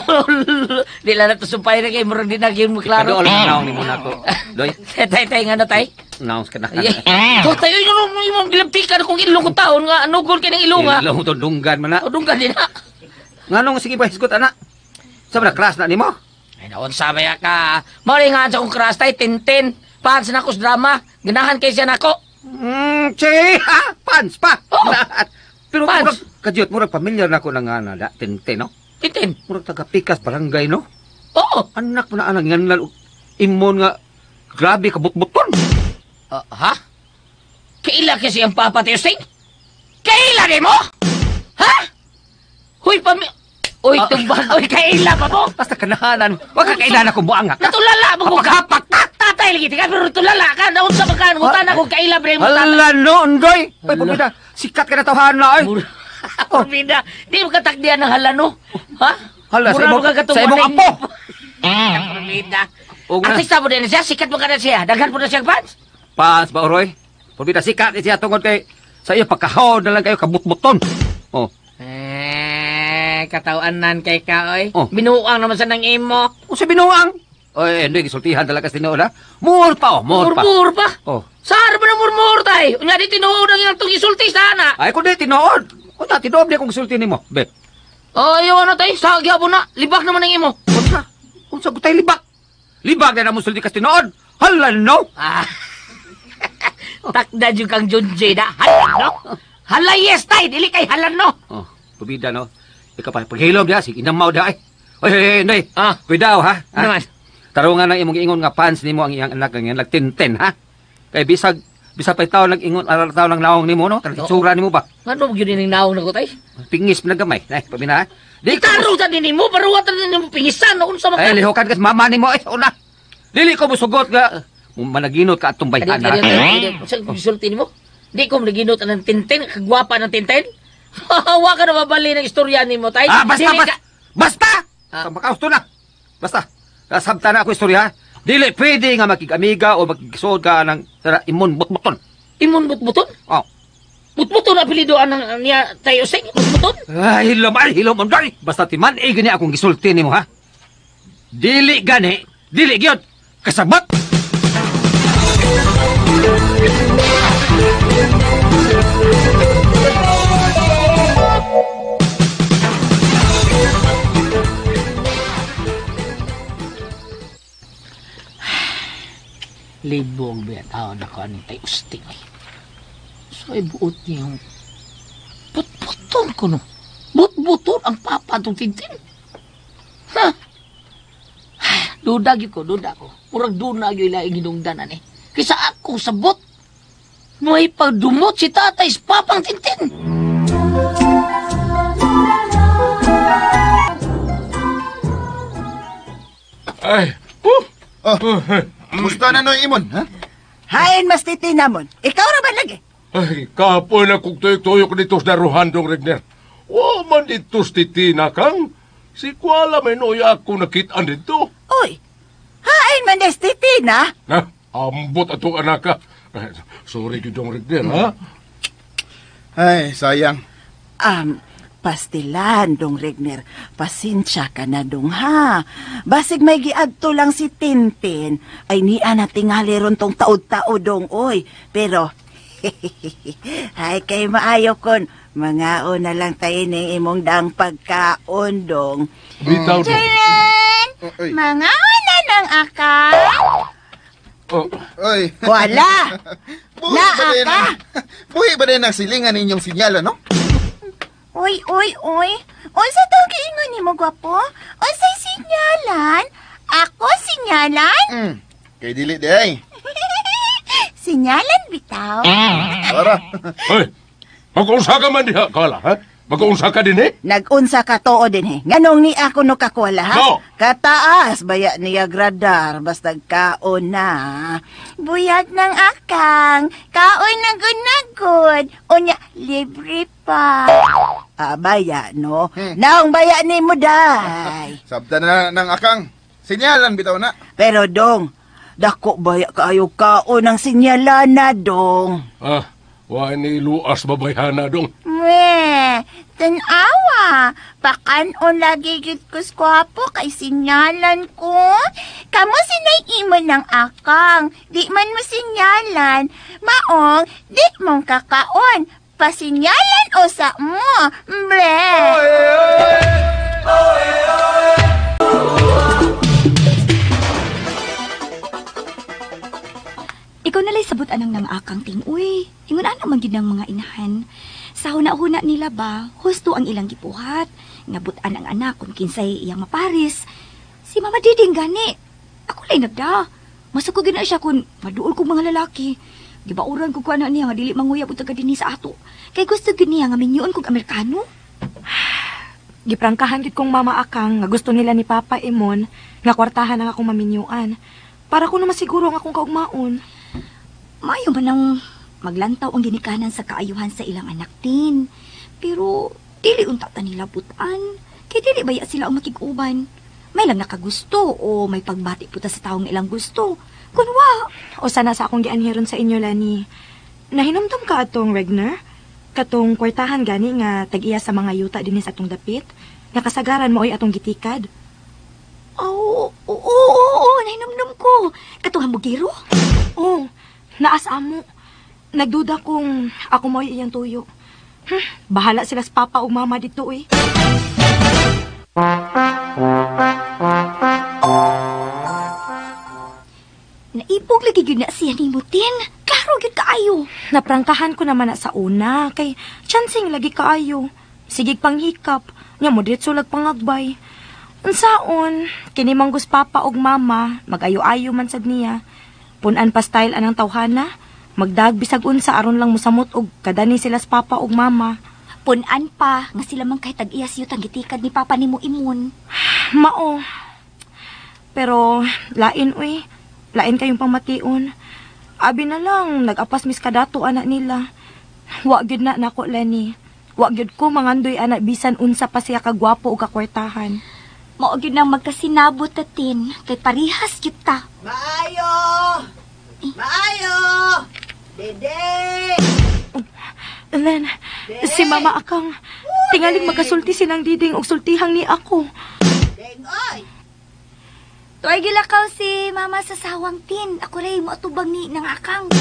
di lang na to sumpay na kayo, murang di na kayo mo klaro. Kado alam na ni *laughs* mo na ako. Doy, Tay, tay, nga na, tay. naos ka na. So, tayo yung yung gilaptikan kung ilong ko taon nga, anugol ka ng ilong nga. Ilong to dunggan man na. O, dunggan din na. Nga nung sige pa hisgot anak. Sabi na crush na ni mo. Ay, naon sabay ka. Maringan sa kong crush tay, tintin. Pans na ko sa drama. Ganahan kay siya nako. Hmm, che, ha? Pants pa. Oo. Pero Pants. murag, kadyot, murag familiar na ko na nga na, da, ten-ten, no? Tintin. Murag taga-pikas, barangay, no? Oo. Anak mo na anak, yan lang, imon nga, grabe ka butbuton. Ah, ha? Kaila kasi ang papa tayo, Sing? Kaila di mo? Ha? Huy, pami... Uy, tumbang. Uy, kaila pa mo? Basta kanahanan, wag ka kailan ako buang nga. Natulala mo kung kapak. Tatay lagi ka, pero tulala ka. Naon sa pagkaan. Mutan ako kaila, bre mo. Hala, no, Undoy! Ay, pumida, sikat ka na tawhan na, ay. Pumida, di mo katakdian ng halano. Ha? Hala, sa imong mo ka sa imong apo. *laughs* Pamida. Og na- Artista mo din siya, sikat mo ka na siya. Daghan mo na siyang fans. Pas ba Oroy? Pabida sikat siya tungod kay sa iyo pagkahaw na lang kayo kabutbuton. Oh. Eh, katauanan kay ka, oy. Oh. Binuang naman sa nang imo. O sa binuang. Oy, hindi gisultihan talaga sa tinuod ha. Mur pa oh, mur pa. Murmur pa. Oh. Saan ba na murmur tay? Unya di tinuod ang iyang tong isulti sana. Ay ko di tinuod. O na tinuod di akong gisulti nimo. Be. Oh, iyo ano tay? Sa gyapon na. Libak naman ang imo. Unsa? Unsa gutay libak? Libak na mo sulti kas tinuod. Hala no. Ah. *laughs* Takda jud kang Junji na. Halan no. Hala yes tay, dili kay halan no. Oh, pabida no. Ikaw pa paghilom dia sige inamaw da ay. Oy, oy, oy, noy. Ah, kuidaw ha. ha? Naman. Tarungan ang imong ingon nga fans nimo ang iyang anak nga nagtinten ha. Kay bisag bisa pa taw nag-ingon aral taw lang lawong nimo no. Sura nimo ba? Ngano gyud ning naong nako tay? Pingis pinagamay. Nay, pabina ha. Di taro ta din mo, pero watan din mo pingisan no unsa man Ay, lihokan kas mama nimo ay una. Dili ko musugot nga managinot ka atong Adi, bayhan. adi, adi, ha? Sa bisulti mo? Di ko naginot ng tintin, kagwapa ng tintin. Hawa ka na mabali ng istorya ni mo, tay. Ah, basta, Dili basta! ka- Basta! Ah. Makausto na! Basta! Nasabta na ako istorya? Dili pwede nga makigamiga o magkisod ka ng tara, imon butbuton. Imon butbuton? Oh. Butbuton na apelidoan ng niya tayo sing, butbuton? Ay, hilom, ay, hilom, ang gani! Basta timan, eh, gani akong gisulti ni mo, ha? Dili gani, dili gyud kasabat! Libong ba tao na ko aning tayo usting ay. So ay buot niyang butbuton ko no. Butbuton ang papa itong tintin. Ha? Duda gyud ko, duda ko. Murag duna gyud ilaing ginungdanan eh. Kisa ako sabot. May pagdumot si tatay sa papang tintin. Ay, Oh, musta na no imon, ha? Hain mas titinamon. Ikaw ra ba lagi? ay, kapoy na kong tuyok-tuyok dito sa daruhandong Regner. O man dito sa titina kang. Si Kuala may noya ako nakitaan dito. Uy, hain man des titina. Na, ambot atong anak ka. Sorry, Judong Regner, ha? Ay, sayang. Um, pastilan, Dong Regner. Pasensya ka na, Dong, ha? Basig may giadto lang si Tintin. Ay niya na tingali ron tong taod-taod, Dong, oy. Pero, *laughs* ay kay maayo kon. Mga na lang tayo ng imong dang pagkaon, Dong. Bitaw, Dong. Charan! Mga una ng akal. Oh, Oy. Wala! *laughs* Buhi Na ba din aka? ang, *laughs* buhi ba din ang silingan ninyong sinyala, no? Uy, uy, uy. Unsa daw giingon ni mo, gwapo? Unsay sinyalan? Ako sinyalan? Hmm. Kay dili di ay. *laughs* Sinyalan bitaw? *laughs* Para. Ay, mag-unsa ka man diha, Kala, ha? Mag-unsa ka din, eh? Nagunsa ka too din, he. Nganong ni ako no kakwala, ha? No. Kataas, baya niya gradar, basta kaon na. Buyag ng akang. Kaoy na gunagod. Unya, libre pa. Ah, baya, no? Naong baya ni mo, day. *laughs* Sabta na ng akang. Sinyalan bitaw na. Pero, dong, dako baya kayo kaon ng sinyalan na, dong. Ah, wa ni luas babayhana, Dong. Mwe, tanawa. Pakanon lagi gid ko skwapo kay sinyalan ko. Kamo sinay imo ng akang. Di man mo sinyalan. Maong, di mong kakaon. Pasinyalan o sa mo. Mbre. Ikaw nalay sabot anang nang akang ting, uy. Ingon ana man gid ang mga inahan. Sa huna-huna nila ba, husto ang ilang gipuhat. Ngabutan ang anak kung kinsay iyang maparis. Si Mama Diding gani. Ako lay nagda. Masako gina siya kung maduol kong mga lalaki. Gibauran ko kuana niya nga dili manguyab utaga dinhi sa ato. Kay gusto gid niya nga minyoon kog Amerikano. *sighs* Giprangkahan gid kong mama akang nga gusto nila ni Papa Imon nga kwartahan ang akong maminyuan. Para ko na masiguro nga akong kaugmaon. Mayo man ang maglantaw ang ginikanan sa kaayuhan sa ilang anak din. Pero dili unta ta nila butan. Kay dili baya sila ang makiguban. May lang nakagusto o may pagbati puta sa taong ilang gusto. Kunwa, O sana sa akong gianhiron sa inyo, Lani. Nahinumdum ka atong Regner? Katong kwartahan gani nga tag-iya sa mga yuta dinis atong dapit? Nga kasagaran mo ay atong gitikad? Oo, oo, oo, oo, nahinumdum ko. Katong hamugiro? Oo, naas amo. Nagduda kung ako mo iyang tuyo. Hmm, bahala sila sa papa o mama dito eh. Naipog lagi yun na siya ni Mutin. Klaro yun kaayo. Naprangkahan ko naman na sa una, kay chancing lagi kaayo. Sige panghikap, nya mo diretso lag pangagbay. Unsaon, kini manggus papa og mama, magayo-ayo man sad niya. Punan pa style anang tawhana, magdag bisag unsa aron lang mosamot og kadani sila sa papa og mama. Punan pa, nga sila man kay tag-iyas yun ang gitikad ni Papa ni mo imun. *sighs* Mao. Pero lain uy, lain kayong pamation. Abi na lang nagapas mis kadato anak nila. Wa gyud na nako Lenny. Wa gyud ko mangandoy anak bisan unsa pa siya kagwapo o kakwartahan. Mao gyud nang magkasinabot tatin kay parihas gyud ta. Maayo! Maayo! Dede! Len, si mama akang tingaling magasulti sinang diding og sultihang ni ako. Dengoy! Tuay gilakaw si mama sa sawang tin. Ako rin mo atubang ni ng akang.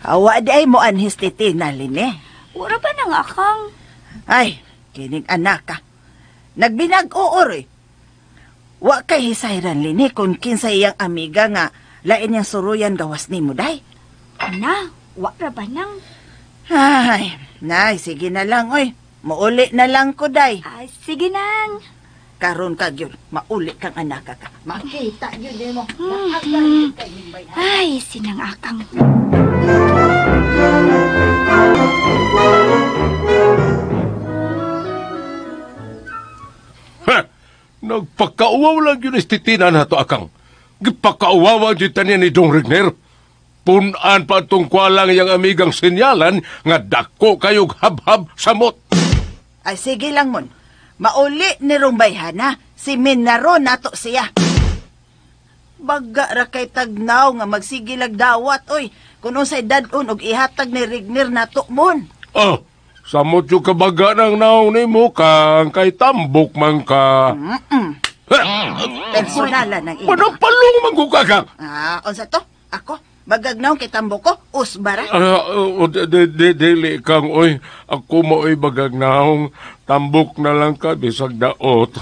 Awa di ay mo anhis titi na line. Wala ba ng akang? Ay, kining anak ka. Nagbinag-uor eh. Wa kay hisayran lini kung kinsa iyang amiga nga lain niyang suruyan gawas ni mo day. Ana, wa ra ba nang? Ay, nay, sige na lang oy. Mauli na lang ko day. Ay, sige nang. Karon ka gyud, mauli kang anak ka. Makita gyud mo. Mhm. Ay, sinang akang. Ha! Nagpakauwaw lang yun istitina na to akang. Gipakauwawa dyan tanya ni Dong Rigner. Punan pa itong kwalang yung amigang sinyalan nga dako kayog habhab samot. Ay, sige lang mon. Mauli ni Rumbayhana, si Minaro nato siya. Baga ra kay tagnaw nga magsigilag dawat, oy. Kung unsay dadon og ihatag ni Rigner nato mon. Ah, samot yung kabaga ng naong ni mo kang kay tambok man ka. Mm-mm. Personalan ng ina. Panampalong manggukakang. Ah, unsa to? Ako? Magagnaw kay tambo ko? Usbara? Ah, uh, de, de, de, dili kang, oy, ako mo oy bagagnaong tambok na lang ka, bisag daot.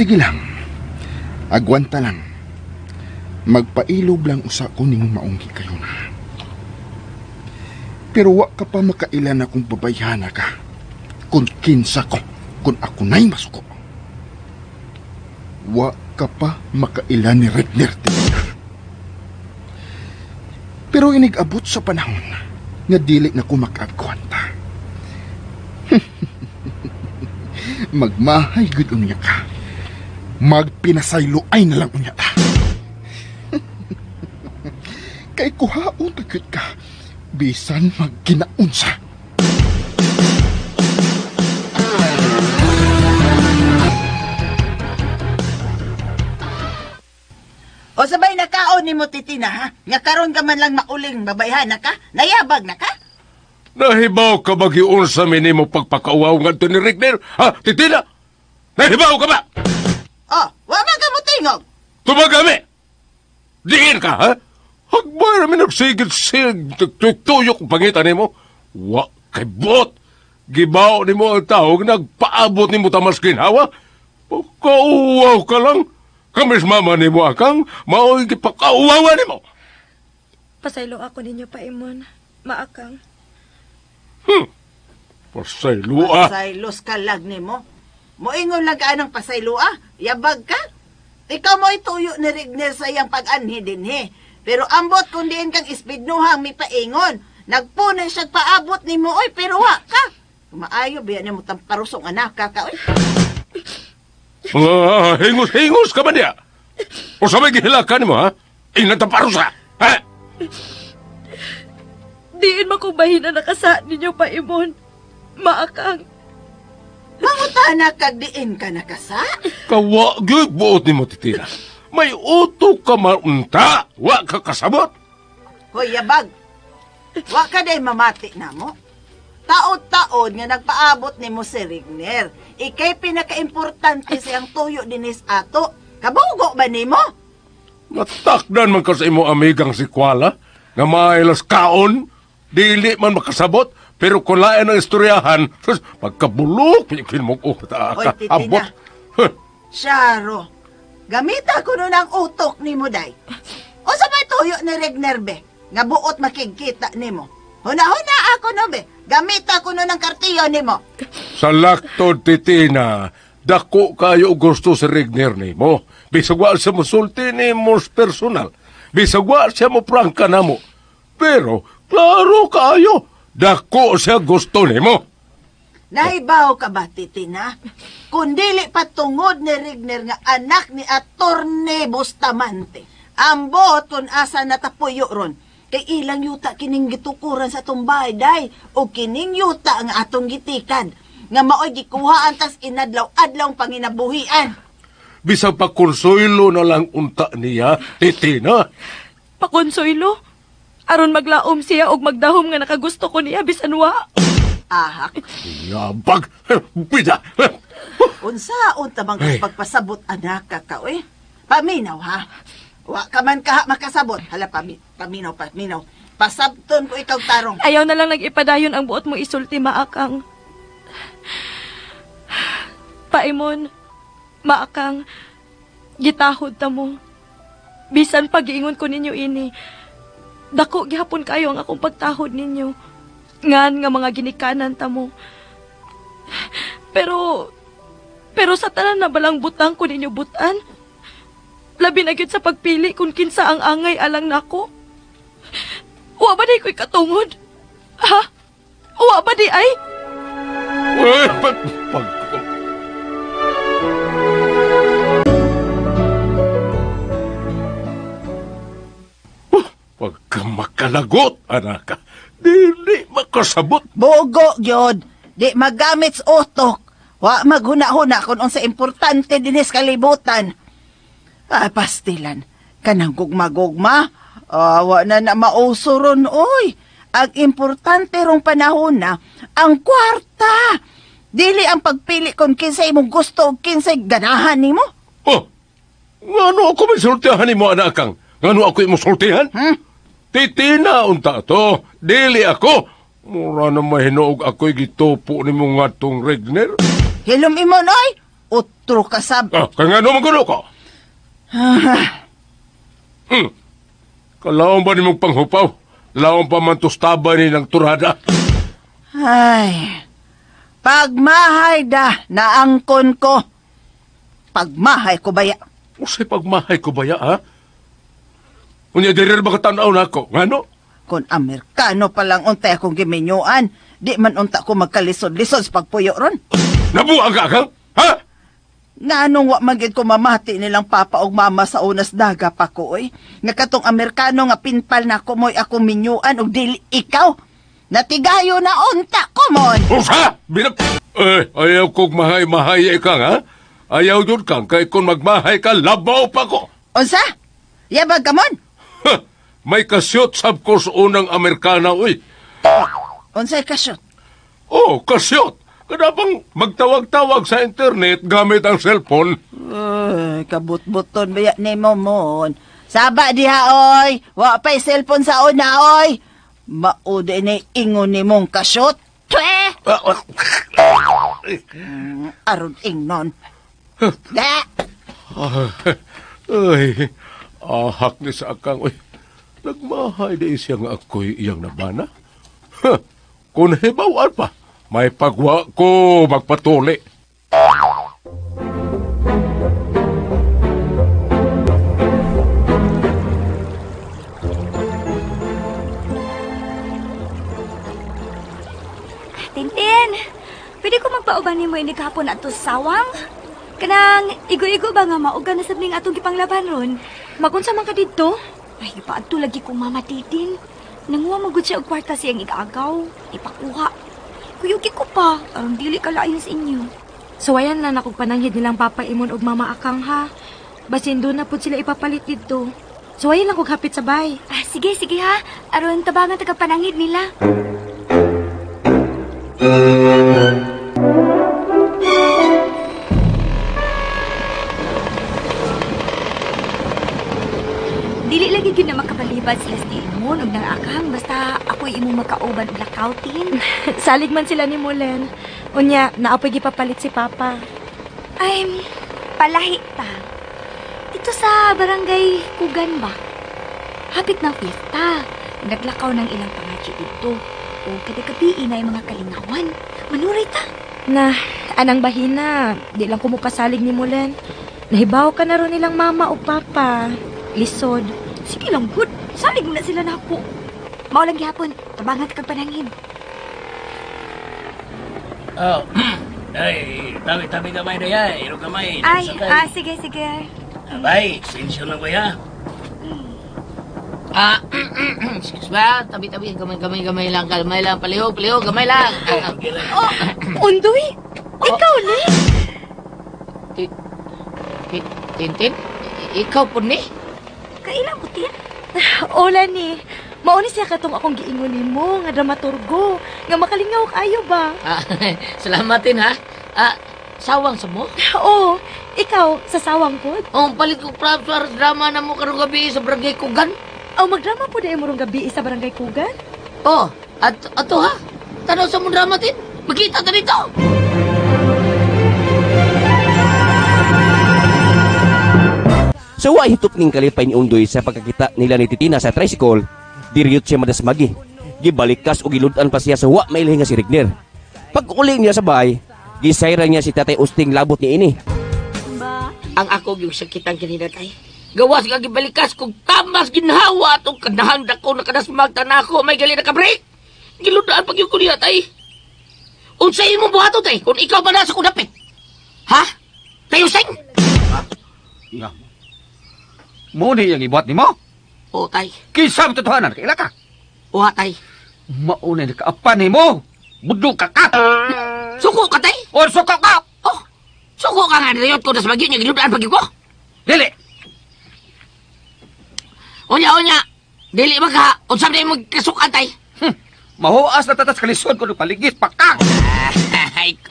Sige lang. Agwanta lang. Magpailob lang usa ko ning maunggi kayo na. Pero wa ka pa makailan akong babayhana ka. Kung kinsa ko, kung ako na'y masuko. Wa ka pa makailan ni Redner. Pero inigabot sa panahon nga dili na ko makagkwanta. *laughs* Magmahay gud unya ka. Magpinasaylo ay na lang unya ta. *laughs* Kay kuhaon ta gyud ka. Bisan magkinaunsa. O sabay nakaon ni mo titina ha? Nga karon ka man lang mauling babayhan na ka? Nayabag na ka? Nahibaw ka ba giun sa minimo pagpakauwaw nga to ni Rigner? Ha, titina? Nahibaw ka ba? Tingog. Tumagami! Diin ka, ha? Hagbay namin nagsigit-sig, tuyok pangitan ni mo. Wa kay bot. Gibaw ni mo ang tao, nagpaabot ni mo tamas ginawa. Kauwaw ka lang. Kamis mama ni mo akang, mao'y gipakauwawa ni mo. Pasaylo ako ninyo pa, Imon. Maakang. Hmm. Pasaylua. Pasaylos ka lag ni mo. Moingon lang ka ng pasaylua. Yabag ka. Ikaw mo ituyo ni Rigner sa iyang pag-anhi din he. Pero ambot kung diin kang ispidnuhang mi paingon. Nagpunay siya paabot ni mo, oy, pero wa ka. Maayo, biya ni mo tamparusong anak ka ka, oy. Mga hingos-hingos ka man niya. O sa may gihilakan mo, ha? Inataparusa, ha? Diin makubahin na nakasa ninyo pa imon. Maakang. Mangutana kag diin ka nakasa? Kawa, gyud buot ni mo, titina. May utok ka maunta, wa ka kasabot. Hoy, yabag. Wa ka day mamati na mo. Taod-taod nga nagpaabot ni mo si Rigner. Ikay pinaka-importante siyang tuyo dinis ato. Kabugo ba ni mo? Natakdan man ka sa imo amigang si Kuala, nga mailas kaon, dili man makasabot, pero kung lain ang istoryahan, sus, pagkabulok, pikin mo ko, ta Hoy, ka, titina. abot. Huh, Sharo, gamita ko nun ang utok ni mo, day. O sa may tuyo ni Regner, be, nga buot makikita ni mo. Huna-huna ako no, be. Gamita ko nun ang kartiyo ni mo. Sa laktod, titina, dako kayo gusto sa Regner ni mo. Bisag wa siya mo sulti ni mo personal. Bisag wa siya mo prangka na mo. Pero, klaro kayo, dako siya gusto ni mo. Nahibaw ka ba, titina? Kung dili patungod ni Rigner nga anak ni Atorne Bustamante, ang buot kung asa natapuyo ron, kay ilang yuta kining gitukuran sa bahay, day, o kining yuta nga atong gitikan, nga maoy gikuhaan tas inadlaw-adlaw panginabuhian. Bisag pa konsuelo na lang unta niya, titina. Pakonsoylo? Aron maglaom siya og magdahom nga nakagusto ko niya bisan wa. Ahak, Yabag! Bida! unsa unta bang Ay. pagpasabot anak ka ka, eh? Paminaw, ha? Wa ka man kaha makasabot. Hala, pami, paminaw, paminaw. Pasabton ko ikaw tarong. Ayaw na lang nag-ipadayon ang buot mo isulti maakang. Paimon, maakang, gitahod ta mo. Bisan pag-iingon ko ninyo ini, dako gihapon kayo ang akong pagtahod ninyo. Ngan nga mga ginikanan ta mo. Pero, pero sa tanan na balang butang ko ninyo butan, labi na sa pagpili kung kinsa ang angay alang nako. Wa ba di ko'y katungod? Ha? Wa ba di ay? Uy, pag... pag... Huwag kang makalagot, anak. Dili makasabot. Bogo, Jod. Di magamit sa utok. Wa maghuna-huna kung unsa importante dinis kalibutan. Ah, pastilan. Kanang gugma-gugma. Ah, wa na na mauso ron, oy. Ang importante rong panahon na, ang kwarta. Dili ang pagpili kung kinsay mong gusto o kinsay ganahan nimo. Oh, ngano ako may sultihan ni mo, anak kang? Ngano ako yung sultihan? Hmm? Titina unta to. Dili ako. Mura na mahinuog ako'y gitupo ni mo nga tong Regner. Hilom imo, noy. Utro ka sab. Ah, kaya nga naman gulo ko. *sighs* Hmm. Kalaon ba ni mong panghupaw? Laon pa man tustaba ni ng turada. Ay, pagmahay da, naangkon ko. Pagmahay ko baya. Usay pagmahay ko ba ya, ha? Unya dirir ba katanaw na ako? Ngano? Kung Amerikano pa lang untay akong giminyuan, di man unta ko magkalisod-lisod sa pagpuyo ron. *coughs* Nabuang ka kang? Ha? Nga nung wa magid ko mamati nilang papa og mama sa unas daga pa ko, oy. Nga katong Amerikano nga pinpal na ko mo'y ako minyuan og dili ikaw. Natigayo na unta ko mon. Usa! Binap... Eh, ayaw kong mahay-mahay kang, ha? Ayaw yun kang, kay kung magmahay ka, labaw pa ko. Unsa? Yabag ka mon? Ha! May kasyot sab ko sa unang Amerikana, uy. Unsay kasyot? Oh, kasyot. Kadapang magtawag-tawag sa internet gamit ang cellphone. Ay, kabut-buton baya ni mo mon. Saba diha oy. Wa pa'y cellphone sa una oy. Maude ni ingon ni mong kasyot. Twe! Mm, Aron ingnon. Da! Ay, *laughs* ahak ni sa akang, uy. Nagmahay di siya nga ako'y iyang nabana. Ha, kung hibawan pa, may pagwa ko magpatuli. Tintin, pwede ko magpauban ni mo ini kahapon na to sawang? Kanang igo-igo ba nga mauga na sabling atong gipanglaban ron? Magunsa man ka dito? Ay, paadto lagi kong mama Titin. Nanguha magud siya og kwarta siyang igagaw. Ipakuha. Kuyugi ko pa, aron dili kalayo sa inyo. Suwayan na nakog pananghid nilang papa imon og mama akang ha. Basin doon na pud sila ipapalit dito. Suwayan lang kog hapit sa bay. Ah, sige, sige ha. Aron tabangan taga panangid nila. *laughs* lakawtin. *laughs* Salig man sila ni Mulen. Unya, naapoy gipapalit si papa. Ay, palahi ta. Dito sa barangay Kugan ba? Hapit ng pista. Naglakaw ng ilang pangatsi dito. O kada gabi na mga kalingawan. Manuray ta. Na, anang bahina, di lang ko mo pasalig ni Mulen. Nahibaw ka na ron nilang mama o papa. Lisod. Sige lang, good. Salig mo na sila na ako. Maulang gihapon, tabangan kag panangin. Oh, *clears throat* ay, tabi-tabi gamay na ya, iro gamay. Ay, ah, sige, sige. Abay, sensyon lang ko ya. Ah, *clears throat* excuse me, ah. tabi-tabi, gamay, gamay, gamay lang, gamay lang, paliho, paliho, gamay lang. *laughs* Oh, Undoy! Ikaw ni! Tintin, ikaw po ni? Kailan ko tiyan? *sighs* Ola ni. Mauni siya katong akong giingon nimo nga dramaturgo nga makalingaw kayo ba? Ah, *laughs* salamatin ha. Ah, sawang sa mo? Oo, ikaw sa sawang pod. Oh, palit ko props sa drama na mo karong gabi sa Barangay Kugan. Oh, magdrama po na imong gabi sa barangay Kugan? Oh, at ato ha. Tanaw sa mo drama tin. Magkita ta dito. Sa wa hitop ning kalipay ni Undoy sa pagkakita nila ni Titina sa tricycle, diriyot siya madasmagi. Gibalikas o giludan pa siya sa wa mailhi nga si Rigner. Pag niya sa bahay, gisayra niya si Tatay Usting labot ni ini. Ang ako yung sakitang kininatay. Gawas nga gibalikas kung tamas ginhawa atong kanahang dako na kanas magtanako may gali na kabreak. Giludaan pag yung kuliya tay. Unsay mo buhato tay kung ikaw ba nasa kudapit? Ha? Tayo sing? Ya. Mo ni yang ibuhat nimo? O tay. Kisa mo totohanan kaila ka? O tay. Mauna ni kaapan nimo. Budlo ka ka. Suko ka tay? O suko ka. Oh. Suko ka nga niliyot ko na sa bagyo niya giludaan pag ko. Dili. Unya unya. Dili maka unsam na yung magkasukan tay. Mahuas na tatas kalisod ko ng paligis paka. Ay. *laughs*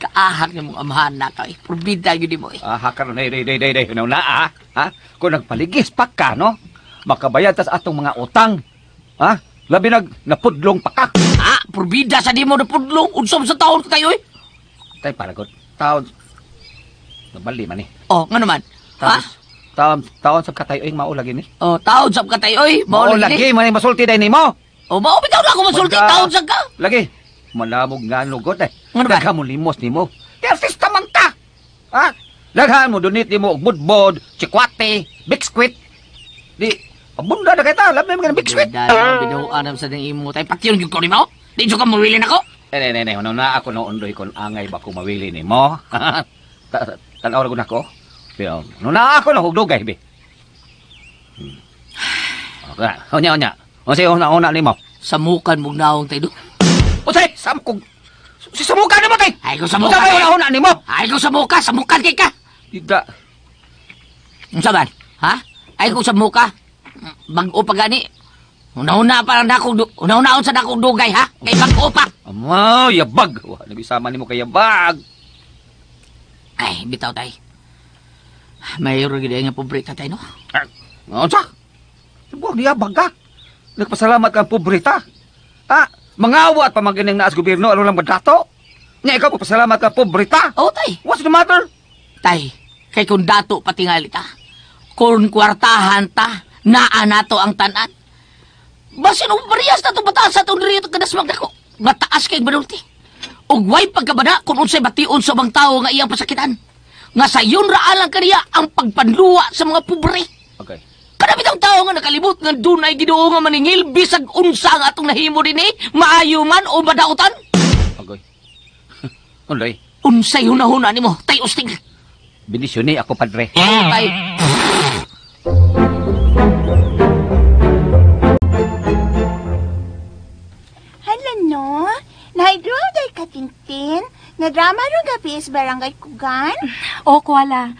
Kaahak ni mong amahan na ka. Eh. Purbida yun mo eh. Ah, hakaron day day day day day na ah. Ha? Kung nagpaligis paka no. Makabayad tas atong mga utang. Ha? Labi nag napudlong paka. Ah, purbida sa di mo na pudlong. Unsam sa taon ko tayo eh. Tay paragot. Taon. Nabali man eh. Oh, nga naman. Ha? Taon, taon sa katayo ay mao lagi ni. Oh, taon sa katayo eh. Mao lagi man masulti day nimo. Oh, mao bitaw na ako masulti Wala. taon sa ka. Lagi. Malamog nga lugot eh. Ano ba? Daghan mo limos nimo. Kaya artista man ka. Ha? Daghan mo donate nimo og budbod, chikwate, biskwit. Di, abunda na kita. Labi mo nga ng biskwit. Dahil binuhaan naman sa ding imo tayo. Pati yun yung ko ni mo. Di ka mawili na ko. Eh, eh, eh, ano na ako na undoy kon angay ba ko mawili nimo. *laughs* Ta- Tanaw ra ko nako. Pero ano na ako na hugdugay be. Hmm. Okay, onya onya. O say una una nimo. Samukan mong naong tayo doon. O say samkog. Si samukan nimo tay. Ay ko Sa samukan. una una nimo. Ay ko samuka. Samukan kay ka. Ida. Unsa man? Ha? Ay ko samuka. Bag-o pa gani. Una-una pa lang dako. Una-una sa dako dugay ha. Kay bag-o pa. Amo, yabag. Wah, nabisama nimo kay yabag. Ay, bitaw tay. Mayroon gid nga pobreta tay no. Ano sa? Buwag niya baga. Nagpasalamat kang pobreta. Ha? Mangawa at pamagining naas gobyerno, ano lang dato? Nga ikaw, pasalamat ka pobreta. Oh, tay. What's the matter? Tay, kay kung dato patingali ta. Kung kwartahan ta, naa nato ang tanan. Basin ang bariyas na to bataas sa itong diriyo kadas magdako. Mataas kay banulti. Ug way pagkabada kung unsay bation sa bang tao nga iyang pasakitan. Nga sa yun raalang kaniya ang pagpanluwa sa mga pobre. Okay. Kadamit ang tao nga nakalibot nga dunay ginoo nga maningil bisag unsa nga atong nahimo dinhi, maayo man o madautan. *laughs* Undoy. Unsay hunahuna nimo, tay ustig. Bendisyon ni ako, padre. Tay. Nahidraw day ka, Tintin? Nadrama rin gabi sa barangay Kugan? O, kuwala.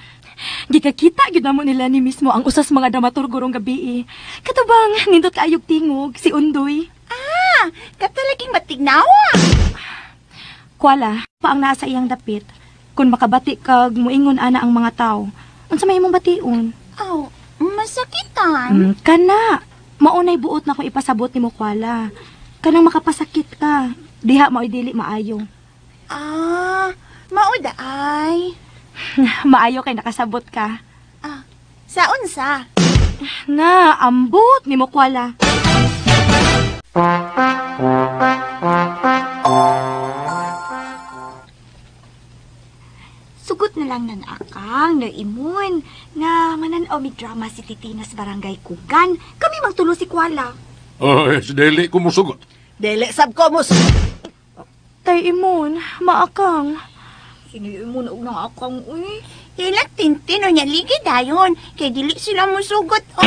Gikakita gyud namo nila ni mismo ang usas mga dramaturgo rong gabi. eh. Katubang nindot kaayog tingog si Undoy. Ah, katalaging matignawa. Kuwala, pa ang nasa iyang dapit. Kung makabati kag muingon ana ang mga tao. Unsa may imong bation? Oh, masakitan. Mm, kana. Maunay buot na ko ipasabot nimo kuwala. Kanang makapasakit ka. Diha mao dili maayo. Ah, mauda ay. *laughs* maayo kay nakasabot ka. Ah, sa unsa? Na, ambot nimo kuwala. Sugot na lang ng akang, na imun, nga mananaw mi drama si Titina sa barangay Kugan. Kami magtulo si Kuala. Ay, si Deli ko musugot. Dili sab ko mo. Tay imon, maakang. Iniimon og nang akang uy. Hilak Tintin o niya ligid dayon. Kay dili sila musugot. Oh.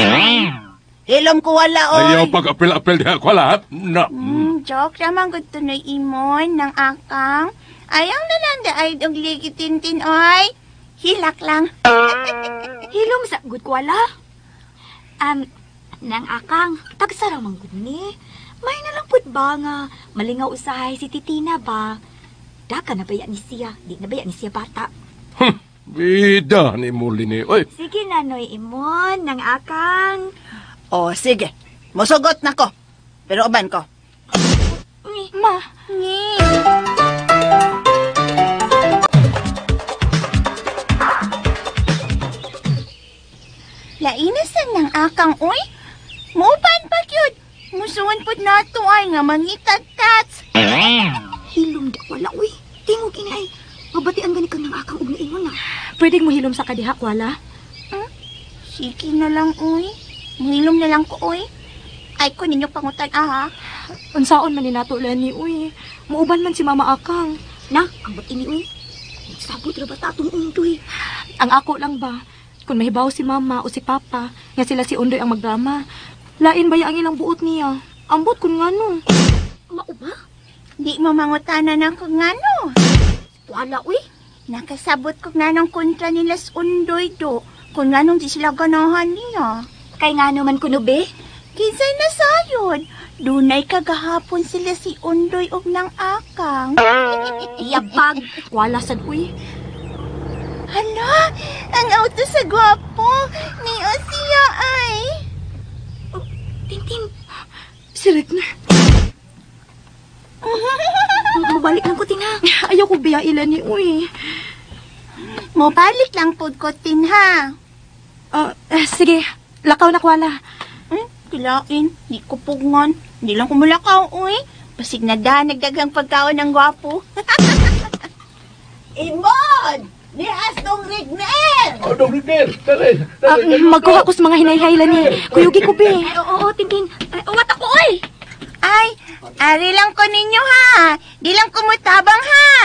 Hilom ko wala oy. Ayaw pag-apel-apel diha ko lahat. Na. Hmm, joke naman gud na imon ng akang. Ayaw na lang da ay og ligid Tintin oy. Hilak lang. *laughs* Hilom sa good Kuala. Um, nang akang, tagsara man gud ni. May na lang pud ba nga malingaw usahay si Titina ba? Daka na baya ni siya, di na baya ni siya bata. Bida ni muli ni. Oy, Sige nanoy imon, nang akang. Oh, sige. Musugot na ko. Pero uban ko. Ma. Ni. Lainasan ng akang uy. Mupan pa gyud. Musuon pud nato ay nga mangitad-tats. Hilom da wala uy. Tingog inay. Mabatian gani kang nang akang ug niingon na. Pwede mo hilom sa kadiha kuwala? Sige na lang uy. Muhilom na lang ko uy. Ay ko ninyo pangutan aha. Unsaon man ni nato lani uy. Muuban man si Mama Akang. Na, ambot ini uy. Sabot ra ba tatong undoy? Ang ako lang ba? Kung mahibaw si Mama o si Papa, nga sila si Undoy ang magdrama. Lain ba ang ilang buot niya? Ambot kun ngano. Mao ba? Di mo mangutanan ako ngano. Wala uy. Nakasabot ko nga ng kontra nila sa undoy do. Kung nganong di sila ganahan niya. Kay nga naman kuno be? Kinsay na sayod. Dunay kagahapon sila si Undoy og nang akang. *laughs* Yabag. Wala sad uy. Hala, ang auto sa gwapo. Ni Osia ay. Tintin. Si Regner. *laughs* Mabalik lang ko tina. Ayaw ko biya ilan ni uy. Mobalik lang pod ko tin ha. Ah, eh, sige, lakaw na kuwala. Hmm, kilain. Di ko pugngon. Di lang ko mulakaw, uy. Pasig na da, nagdagang pagkaon ng gwapo. *laughs* Imon! Ni Astong Rigner! Oh, Dong Rigner! Dali! Ah, magkuha ko sa mga hinay-haylan ni Kuyugi ko be. Ay, oo, Tintin. Ay, uwat ako oy. Ay, ari lang ko ninyo ha. Di lang ko mutabang ha. *laughs*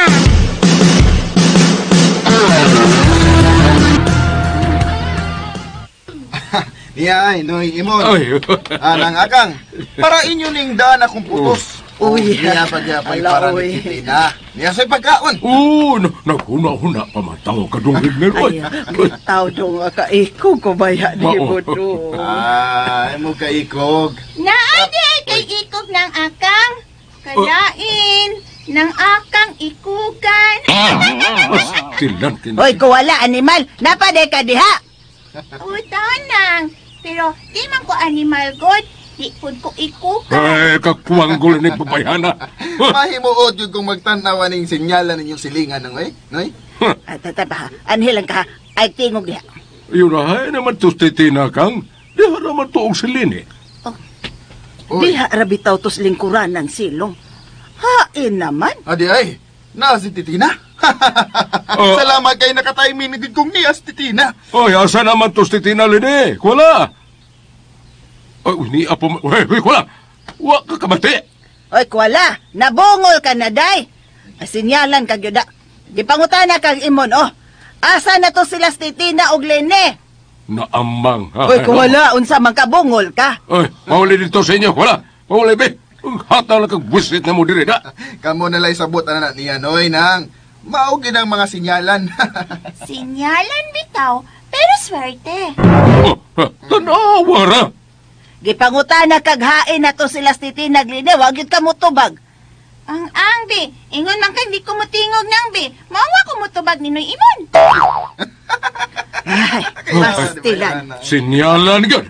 Niya ay, noy imon. Ay. Anang akang, para inyo ning daan akong putos. Uy, niya pa niya pa ala, para uy. ni Titina. Niya sa'y pagkaon. Oo, na, naghuna-huna pa mataw ka Dong Rigner. Oy. Ay, bitaw dong ka ikaw ko baya di mo do. Ay, mo kaikog. Naade kay ikog ng akang. Kalain. Ng akang ikugan. Tilan, tilan. Hoy, kuwala animal. Napade ka diha. Utanang. Pero di man ko animal god. Di pud ko ikugan. Ay, kakuwanggol ni babayana. *laughs* Mahimuot yung kung magtanawa ning sinyalan ninyong silingan ng oy, noy? At tata anhilang ka. Ay tingog diha. Yun na, ay naman to titina kang. Di naman to og silin eh. Diha ra bitaw tos lingkuran ng silong. Hain naman. Adi ay, na si Titina. *laughs* Salamat kay nakatay minigid kong niyas, Titina. Ay, asa naman to titina lini? Wala. Ay, uy, ni apo, uy, uy, wala. Wa ka kamati. Hoy, kuwala. Nabungol ka na, day. Asinyalan ka gyud. Gipangutana kag imon, oh. Asa na to sila si Tina og Lene? Naamang. ha? Uy, kung wala, unsa man kabungol ka. Oy, mauli dito sa inyo. Wala. Mauli, be. Hataw lang kag busit na mo diri, da. Kamo na lang sabot na na niya, noy, nang. Maugin ang mga sinyalan. *laughs* Sinyalan bitaw, pero swerte. Tanawa ra. Gipangutana kag hain na to sila si Tina og Lene, wag gyud ka mutubag. Ang ang bi, ingon man kay di ko mutingog nang bi. Mawa ko mutubag ni Noy Imon. Pastilan. Sinyalan gud.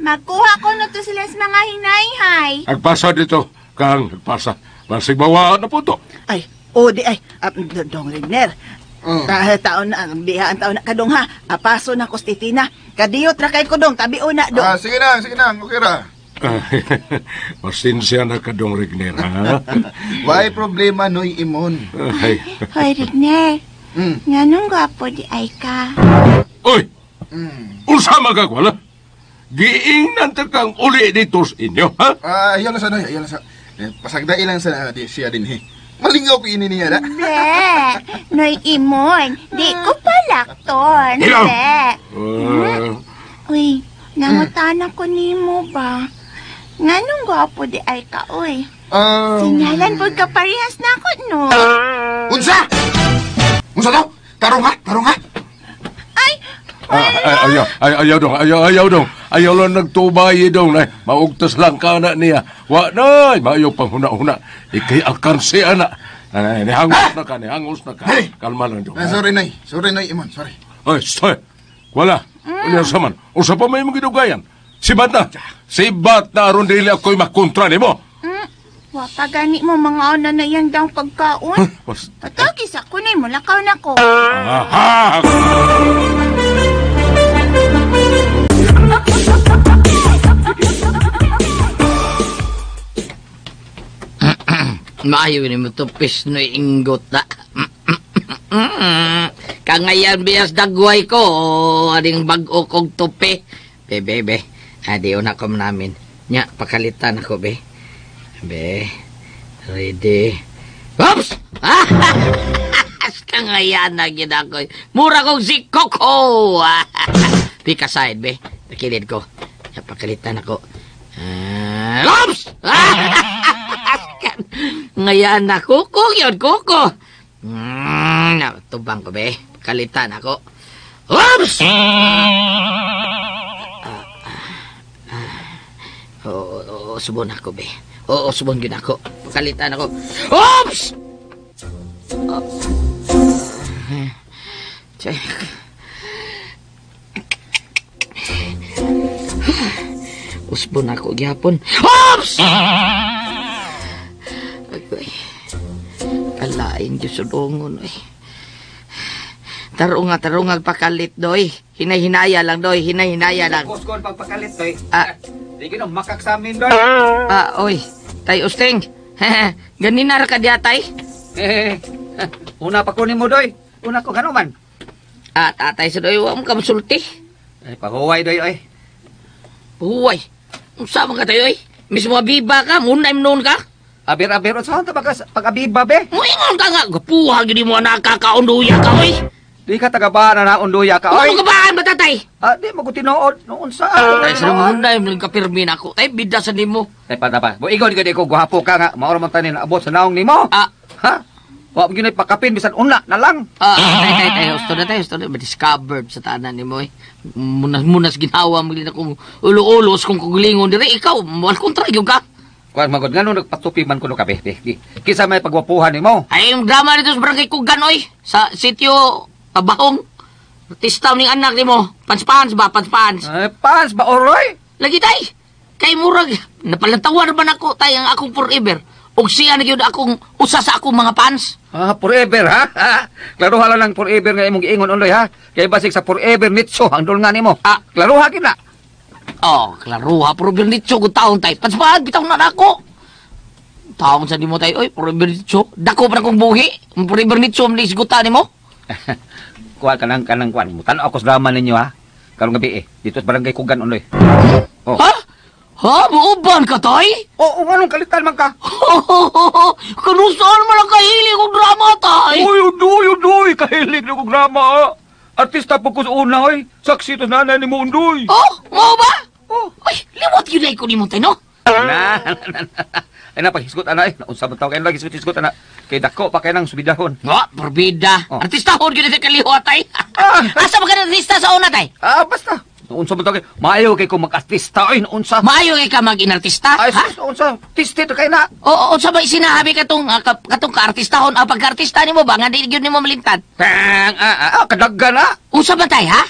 Magkuha ko na to sila sa mga hinayhay. Agpasa dito. Kang, agpasa. Basig bawa na po to. Ay, o di ay, uh, dong Regner. Ta taon na, bihaan taon na kadong ha. Apaso na ko si Tina. Kadiyot ra kay ko dong, tabi una dong. Ah, sige na, sige na, okay ra. *laughs* Pasensya na ka dong, Regner, ha? *laughs* Why problema, noy, imon. Ay. Hoy, Rigner. Mm. Nga nung gwapo di ay ka. Oy! Unsa magagwala? Giingnan ta kang uli dito sa inyo, ha? Ah, ayaw na sa na sa... Eh, pasagda ilang sa di, siya din, he. Malingaw ko ini niya, da. Be, Noy Imon, di ko palakton. Ilaw. Be. Ah, Uy, nangutanan ko nimo ba? Nga nung gwapo di ay ka, uy. Um, Sinyalan po ka parehas na ako, no? Unsa? Unsa to? Tarong ha? Tarong ha? Ah, ay, ayaw, ay, ayaw dong, ayaw, ayaw dong. Ayaw lang nagtubay dong, na maugtas lang ka na niya. Wa na, maayaw pang huna-huna. Ikay alkansi, ana. Ay, nihangos na ka, nihangos na ka. Kalma lang dong. Ah, sorry, noy. Sorry, noy, imon. Sorry. Ay, stoy. Wala. Unya sa man. Usa pa may mga gidugayan. Si Bata. Si Bata aron dili ako'y makontra nimo. Hmm? Wa pa gani mo mga ana na yan daw pagkaon. Patagis ako na mo, lakaw na ko. Aha! Maayo ni mo to pisno inggot na. Kangayan biyas dagway ko, ading bag-o kog tupi. Be, be, be. Adi, una ko namin. Nya, pakalitan ako, be. Be, ready. Oops! *laughs* Kangayan na gid ako. Mura kong si Coco! Pika *laughs* side, be. Nakilid ko. Nya, pakalitan ako. Ah, Oops! *laughs* Ngayon na, kuko yun, kuko. Mm, natubang ko, be. Kalitan ako. Oops! Oo, oo, subon ako, be. Oo, subon yun ako. Kalitan ako. Oops! Oh. Check. Usbon ako gyapon. Oops! Kalain Diyos udongon, oy. Tarunga, tarungal pakalit, doy. Hinay-hinaya lang, doy. Hinay-hinaya lang. Kuskon pagpakalit, doy. Ah, Di ginom makaksamin, doy. ah, oy. Tay Usteng. *laughs* Ganin na ka diya, tay. Eh, *laughs* una pa kunin mo, doy. Una ko ganuman. Ah, tatay sa doy, wa mo ka masulti. Ay, pahuway, doy, oy. Huway. Unsa man ka tayo, oy? Mismo abiba ka, munay noon ka. Aber-aber, saan ta bagas pag-abiba, be? Muingon ka nga, gapuha, gini mo nakakaunduya ka, oy. Di ka tagabahan na unduya ka, oy. Ano ka ba, tatay? Ah, di mo ko tinood. Noon sa... Tay, sa munay, muling kapirmi na ako. Tay, bida sa nimo. Tay, pa, pa. Ka di ko gwapo ka nga. Maura man tanin abot sa naong nimo. Ah. Ha? Wa mo ginay pakapin, bisan una na lang. Ah, tay, tay, tay, gusto na tayo, gusto na. Discovered sa tanan ni mo, eh. Munas, munas ginawa mo din akong ulo-ulos kung kugulingon dire. Ikaw, wal kontra yung ka. Kuan magod nga nung nagpatupi man ko no kape. be. Di- Kisa may pagwapuhan nimo. Ay, yung drama dito sa barangay Kugan, oy. Sa sitio Tabahong. Artista ning anak ni mo. Pans-pans ba? Pans-pans. Ay, pans ba, oroy? Lagi tay. Kay murag. Napalantawan man ako tay ang akong forever. Og siya na gyud akong usa sa akong mga fans. Ah, forever, ha? ha? Klaro hala lang forever nga imong giingon uloy, ha? Kay basig sa forever nitso ang dul nga nimo. Ah, klaro ha na. Oh, klaro ha, forever nitso ko taon tay. Pans-pans, bitaw na nako. Taon sa nimo tay, oy, forever nitso. Dako pa na kong buhi. Forever nitso, mali siguta nimo. *laughs* Kuha ka lang kanang kuan mo. Tanaw ako sa drama ninyo, ha? Karong gabi eh. Dito sa barangay Kugan uloy. Oh. Ha? Ha? Muuban ka, tay? Oo, oh, anong kalitan man ka? *laughs* Kanusaan man ang kahili kong drama, tay? Uy, udoy, udoy! Kahilig na kong drama, ah. Artista po ko sa una, oy. Saksi to nanay ni mo, undoy. Oh, mo ba? Oh. Ay, liwat yun ay ko ni mo, no? Na, na, na, na. Ay na, paghisgot, ana, eh. Naunsa ba tao kayo lagi hisgot, ana. Kay dako pa kayo ng subidahon. Nga, porbida. Artista hon yun sa kaliwa, tay. Asa ba ka artista sa una, tay? Ah, basta. Ba tao kayo? Maayo kay kung mag-artista, oy. Naunsa. Maayo kay ka mag-inartista? Ay, ha? sus, naunsa. Tisti to kayo na. Oo, unsa ba sinahabi katong uh, ka, katong ka-artistahon ang pagka-artista nimo ba nga di gyud nimo malintad? Tang, ah, ah, kadagga na. Unsa ba tay ha?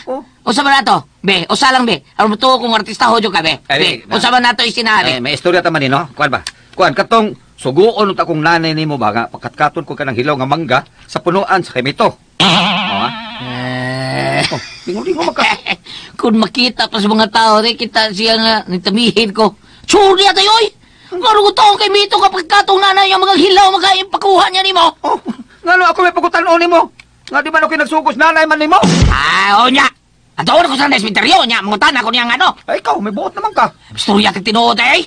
Unsa ba nato? Be, usa lang be. Aron mo kung artistahon jud ka be. Be, unsa ba nato Eh, isinahabi? may istorya ta man ni, no? Kuan ba? Kuan, katong suguon ta kong nanay nimo ba nga pagkatkaton ko kanang hilaw nga mangga sa punuan sa kemito. *laughs* Oh, Oh, Tingo-tingo maka. *laughs* Kung makita pa sa mga tao, re, kita siya nga nitamihin ko. Suri ata yoy! Ngaro ko taong kay Mito kapag katong nanay yung mga hilaw mga pakuha niya ni mo. Oh, ngano ako may pagkutanon ni mo? Nga di man ako nagsugos nanay man ni mo? Ah, o niya. At ako ko sa nesminteryo niya, mangutan ako niya nga no. Ay, ikaw, may buot naman ka. Storya kang tinuod eh.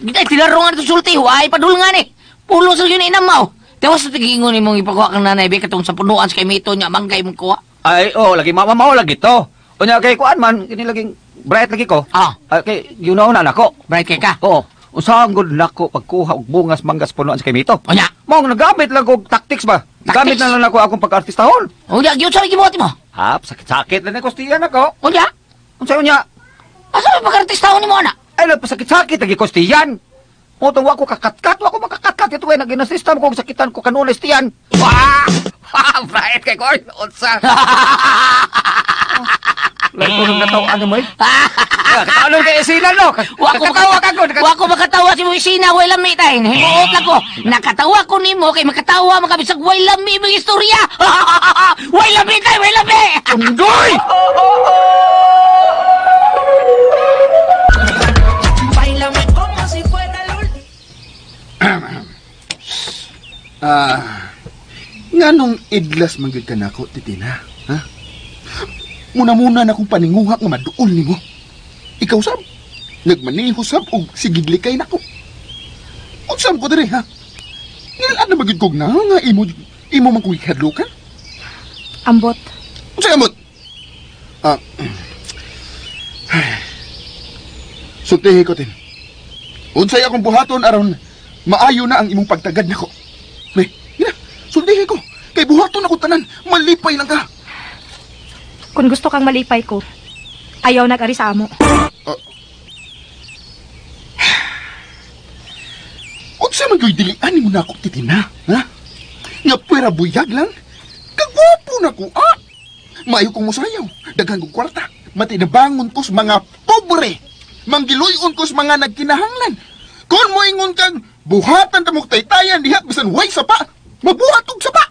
Hindi, tinarungan ito sulti, huwag padulungan eh. Pulo sa yun inam mo. Tewas sa tigingon ni mong ipakuha kang nanay, be, katong sa punuan sa kay Mito niya, manggay mong kuha. Ay, oh, lagi mama lagi to. Unya kay kuan man, kini laging bright lagi ko. Ah. Ay, kay you know na nako. Bright kay ka? Oo. Usahan gud nako pagkuha og bungas manggas punuan sa kay Mito. Unya. Mo nagamit lang og tactics ba? Gamit na lang ako akong pag-artistahon. Unya, yun sa gibuhat mo. Hap, sakit-sakit lang ni kostiyan ako. Unya. Unsa unya? Asa pag-artistahon ni mo na? Ay, nagpasakit-sakit lagi kostiyan. O tong wa ko kakatkat, wa ko makakatkat ito ay naginasista mo kung sakitan ko kanunes tiyan. Wah! Ha, *laughs* bright kay ko. Unsa? Lai ko nang natawa ano mo eh. Ano kay esina no? Wa ko Nakatawa ka ko. Wa ko makatawa si Moisina, way lami tay. Himuot lang ko. Nakatawa ko nimo kay makatawa makabisag way lami mga istorya. *laughs* way lami tay, way lami. Undoy! *laughs* Ah, nga nung idlas manggid ka nako, titina, ha? Muna-muna na kong paninguha nga maduol ni mo. Ikaw sab, nagmaniho sab og sigidli kay nako. Unsam ko diri ha? Nga na magid kog na nga imo imo man kuy hadlukan. Ambot. Unsa amot? Ah. Sultihi ko tin. Unsay akong buhaton aron maayo na ang imong pagtagad nako. Sultihi ko. Kay buhaton ako tanan, malipay lang ka. Kung gusto kang malipay ko, ayaw nag-ari sa amo. Unsa man ko'y dilian mo na ako titina, ha? Nga pwera buyag lang? Kagwapo na ko, ah! Maayo kong musayaw, daghang kong kwarta, matinabangon ko sa mga pobre, manggiluyon ko sa mga nagkinahanglan. Kung mo ingon kang buhatan ta mong taytayan diha bisan way sapa, mabuhat og sapa.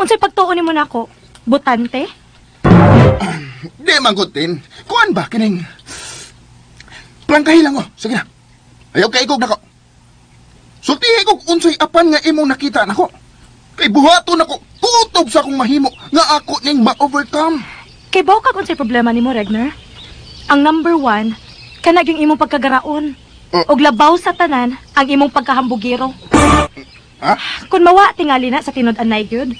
Unsay pagtuon mo na ako? Butante? Di magutin. Kuan ba kining Plangkahi lang oh. Sige na. Ayaw kay ikog nako. Sultihi kog unsay apan nga imong nakita nako. Kay buhaton ako kutob sa akong mahimo nga ako ning ma-overcome. Kay baw kag unsay problema nimo, Regner? Ang number one, kanag yung imong pagkagaraon. Og labaw sa tanan ang imong pagkahambugiro. Ha? Kung mawa tingali na sa tinud anay gyud.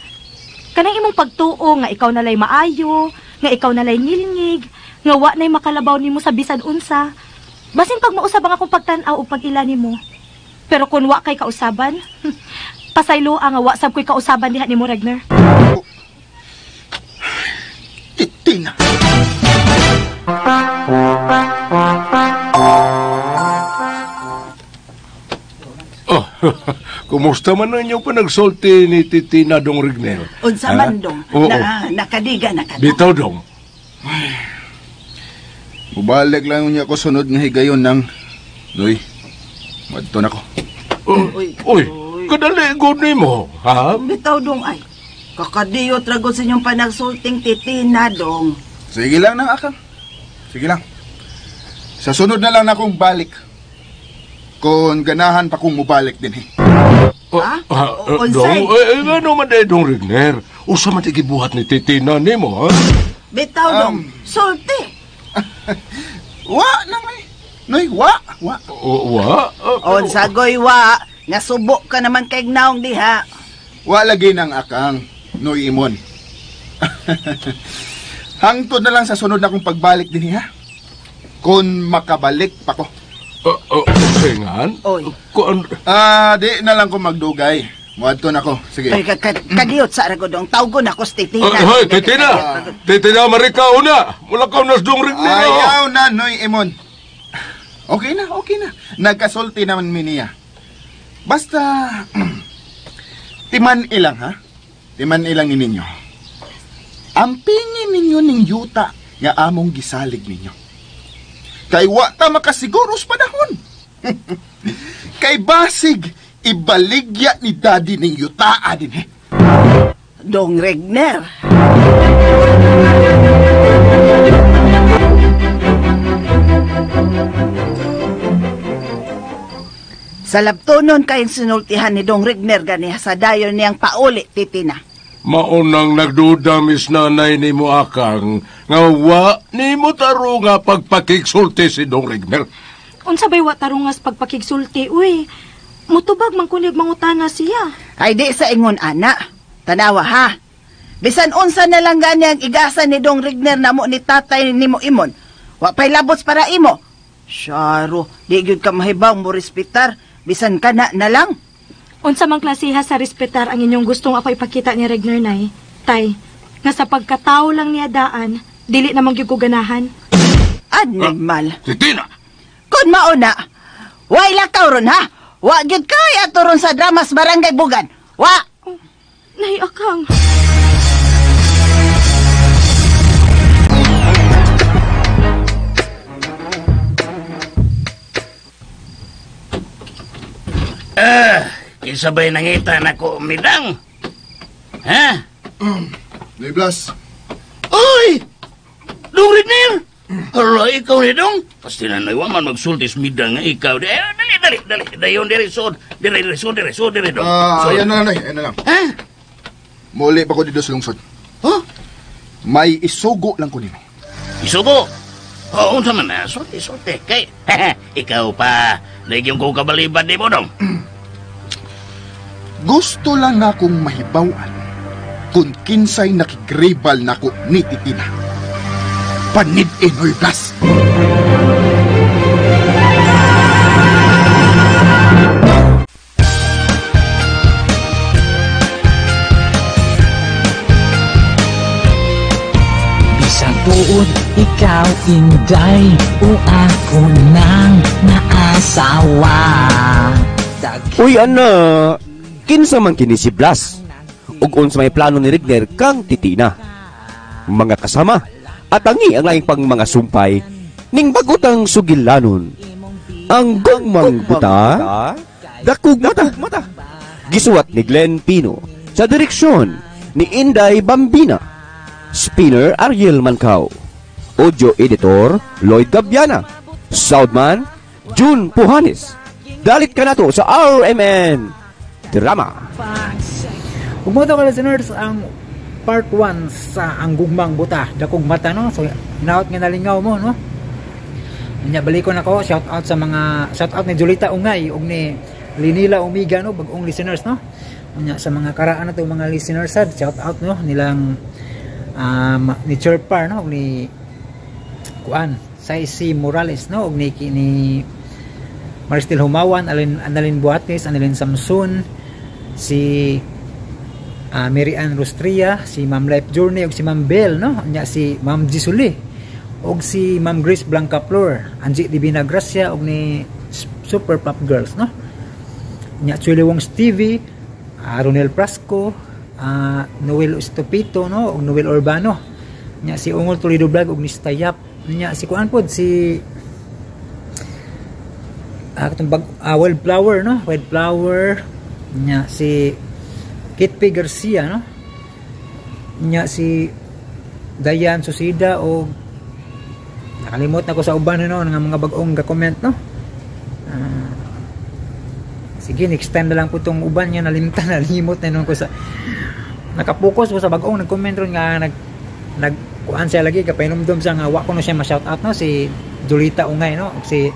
Kanang imong pagtuo nga ikaw nalay maayo, nga ikaw nalay ngilngig, nga wa nay makalabaw nimo sa bisan unsa. Basin pag mausab ang akong pagtan-aw ug pag-ila nimo. Pero kung wa kay kausaban, *laughs* pasaylo ang wa sab ko'y kausaban diha nimo Regner. Titina. *laughs* kumusta man na inyong panagsulti ni Titina Dong Rignel? Unsa man dong, Oo. na, nakadiga na ka. Bitaw dong. Mubalik lang niya ako sunod nga higayon ng Noy. Madto na ko. Uy, Uy, kadali good ni mo, ha? Bitaw dong ay. Kakadiyo trago sa inyong panagsulting titina dong. Sige lang na akang. Sige lang. Sa sunod na lang na akong balik. Kung ganahan pa kong mubalik din eh. Ha? Uh, Unsay? dong, eh, eh, nga naman eh, Dong Rigner. Usa man tigibuhat ni Titina ni mo, ha? Bitaw dong, sulti. *laughs* Wa na may. Noy, wa, wa. O, wa? On sa goy wa, nga subo ka naman kay naong diha. Wala lagi ng akang, Noy Imon. *laughs* Hangtod na lang sa sunod na kong pagbalik din ha. Kung makabalik pa ko. Uh, uh, Singan? Oy. Kuan... Ah, di na lang ko magdugay. Muadto na ko. Sige. Ay, ka, ka, kadiyot sa ragodong. Tawgon ako sa titina. Ay, hoy, titina! Titina, marika una! Mula ka unas dong rin ninyo! Ayaw na, Noy Imon. Okay na, okay na. Nagkasulti naman mi niya. Basta, *clears throat* timan ilang ha? Timan ilang ni ninyo. Ampingin ninyo ning yuta nga among gisalig ninyo. Kay wa ta makasiguros panahon. *laughs* Kay basig, ibaligya ni daddy ning yutaa din eh. Dong Regner. Sa labtonon kayong sinultihan ni Dong Regner ganiha sa dayon niyang pauli, titina. Maunang nagduda mis nanay ni mo akang nga wa ni mo taro nga pagpakiksulti si Dong Rigner. Unsa bay wa tarungas pagpakigsulti, uy. Mutubag man kunig mangutana siya. Ay di sa ingon ana. Tanawa ha. Bisan unsa na lang gani ang igasa ni Dong Rigner na mo ni tatay ni mo imon. Wa pay labots para imo. Syaro, di gyud ka mahibang mo respitar. Bisan ka na na lang. Unsa man klasiha sa respetar ang inyong gustong ako ipakita ni Regner Nay. Tay, nga sa pagkatao lang niya daan, dili ko ganahan. Animal. Titina! Kun mauna, way lakaw ron ha. Wa gyud kay ato ron sa dramas barangay Bugan. Wa. Nay akang. Ah, isabay nangita na ko midang. Ha? Mm. Blas. Oy! Dong Ridner! Hala, ikaw ni Dong? Pasti na naiwa man magsultis midang nga ikaw. Eh, dali, dali, dali. Dayon, diri, sod. Diri, diri, sod, diri, sod, diri, Dong. Ah, ayan na nanay, ayan na lang. Ha? Muli pa ko dito sa lungsod. Huh? May isugo lang ko nimo. Isugo? Oo, unsa man na. Sorte, sorte. Kay, *laughs* ikaw pa. Nagyong ko kabalibad ni mo, Dong. *clears throat* Gusto lang akong mahibawan kung kinsay nakigribal nako ni Titina. Panid Enoy Blas. Tuod, ikaw inday O ako nang naasawa Uy, ana! Kinsa man kini si Blas? Ug unsa may plano ni Rigner kang titina? Mga kasama at angi ang laing pang mga sumpay ning bagutang sugilanon. Ang gugmang buta, dakug mata. Gisuwat ni Glenn Pino sa direksyon ni Inday Bambina. Spinner Ariel Mancao. Audio editor Lloyd Gabiana. Soundman June Puhanes. Dalit ka na to sa RMN Drama. Ug mo to ka listeners ang part 1 sa ang gugmang buta, dakog mata no. So hinaot nga nalingaw mo no. Nya balik ko na ko shout out sa mga shout out ni Julita Ungay ug ni Linila Umiga no bagong listeners no. Nya sa mga karaan na to mga listeners sad shout out no nilang um, ni Chirpar no ug ni kuan Saisi Morales no ug ni ni Maristel Humawan, Alin Annalyn Buates, Annalyn Samson, si ah, Mary Ann Rostria, si Ma'am Life Journey ug si Ma'am Bell no, nya si Ma'am Jisuli ug si Ma'am Grace Blanca Flor, Angie Divina Gracia ug ni Super Pop Girls no. Nya Chuli Wong Stevie, ah, Ronel Prasco, ah, Noel Estopito no ug Noel Urbano. Nya si Ungol Toledo Vlog ug ni Stayap. Nya si kuan pod si ah katong bag ah, wildflower no wildflower nya si Kit P. Garcia no? Nya si Dayan Susida o nakalimot na ko sa uban no nga mga bag-ong ga-comment no? Ah, sige next time na lang po tong uban nga nalimtan *laughs* nalimot na nun ko sa nakapokus ko sa bag-ong nag-comment ron nga nag nag kuan siya lagi kapainomdom siya nga wa ko no siya ma-shout out no? Si Julita Ungay no? Si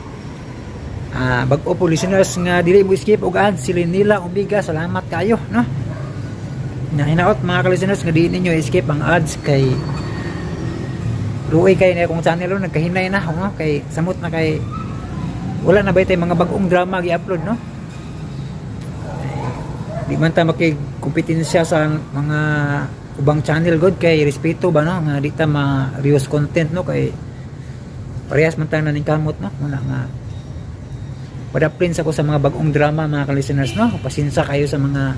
Ah, bag-o po listeners nga dili mo skip og ads sila nila umiga. Salamat kayo no? Na hinaot mga ka-listeners nga di ninyo escape ang ads kay luoy kay na kung channel no nagkahinay na no? kay samot na kay wala na ba tayo mga bagong drama gi-upload no? Di man ta makikumpetensya sa mga ubang channel god kay respeto ba no? Nga di ta ma-reuse content no? Kay parehas man tayo naning kamot no? Muna nga padaplins ako sa mga bagong drama mga ka-listeners no? Pasinsa kayo sa mga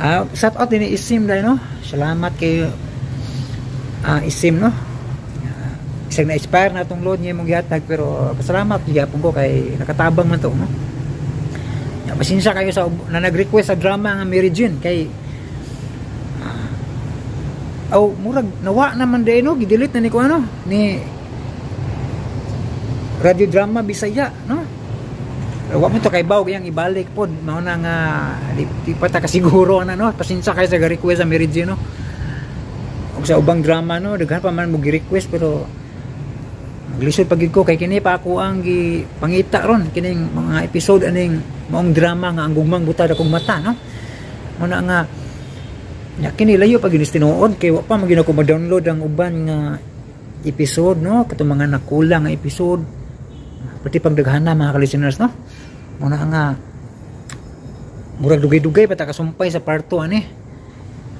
ah shout out din Isim dahil no? Salamat kay ah Isim no? Ah, isang na-expire na itong load niya mong gihatag pero pasalamat gyapon ko kay nakatabang man to no? Ya, pasensya kayo sa na nag-request sa drama nga Mary Jane kay ah, oh murag nawa naman din no? Gidelete na ni ko ano? Ni radio drama Bisaya no wa mo to kay baw yang ibalik pod mao na nga di, di pa ta kasiguro na no? Pasensya kayo sa request sa Jane no? Ug sa ubang drama no? Daghan pa man mo gi-request pero Maglisod pagid ko. Kay kini pa ako ang gi pangita ron. Kining mga episode aning maong drama nga ang gugmang butad akong mata no. Muna nga nya kini layo pag ginis tinuod. Kay wa pa magina ko ma-download ang uban nga episode no? Katong mga nakulang nga episode. Pati pagdaghana mga ka-listeners no. Muna nga murag dugay-dugay pa ta kasumpay sa part 2 ani.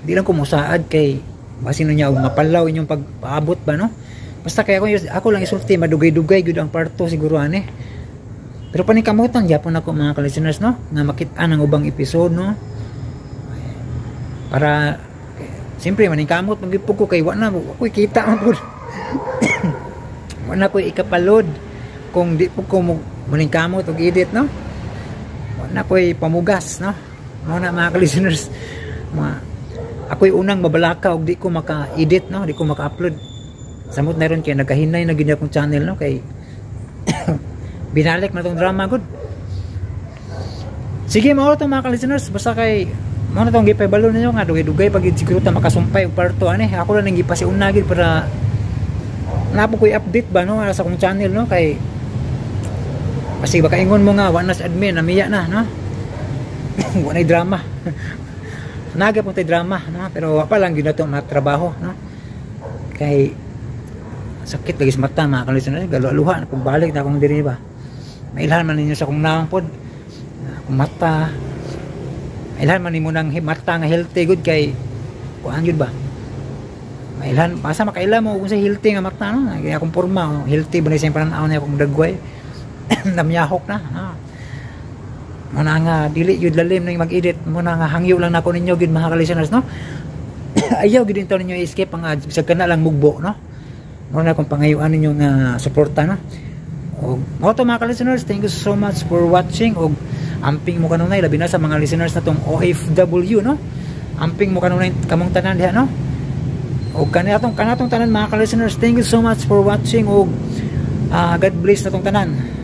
Di lang ko mosaad kay basin niya og mapalaw inyong pagpaabot ba no? Basta kaya ako, ako lang isulti madugay-dugay gud ang parto siguro ani. Pero panikamutan gyapon ako mga listeners no? Nga makita ang ubang episode no? Para siyempre maningkamot magipog ko kay wa na ako kita man pud. *coughs* Wa na ko ikapalod kung di po ko mo maningkamot og edit no na ko pamugas no? Mo na mga listeners mga ako'y unang mabalaka og di ko maka-edit no? Di ko maka-upload. Samot na ron kay nagkahinay na gina akong channel no? Kay *coughs* binalik na tong drama good. Sige mao to mga listeners basta kay mo na tong gipay balon ninyo nga dugay-dugay pag siguro ta makasumpay og parto ani ako lang nang gipasiuna gid para napo ko'y update ba no? Sa akong channel no? Kay kasi baka ingon mo nga wa na sa admin namiya na no? *laughs* Wa na drama. *laughs* Naga po tay drama no? Pero wa pa lang gid na to matrabaho no? Kay sakit lagi sa mata mga kalisan galo-aluha na pagbalik na akong diri ba? Mailhan man ninyo sa kong naong pod. Akong mata. Mailhan man nimo nang mata nga healthy good kay kuan yun ba? Mailhan basta makaila mo kung sa healthy nga mata no? Kaya akong porma oh, healthy ba na sa pananaw na akong dagway *clears throat* namyahok na ah. muna nga dili yun lalim nang mag-edit. Muna nga hangyo lang nako ninyo gid mga kalisaners no? *clears throat* Ayaw gid to ninyo escape ang bisag kana lang mugbo no? Mo na kung pangayuan ninyo nga suporta no? Og mo to mga listeners thank you so much for watching. Og amping mo kanunay labi na sa mga listeners natong OFW no? Amping mo kanunay kamong tanan diha no? Og kanatong kanatong tanan mga listeners thank you so much for watching. Og uh, God bless natong tanan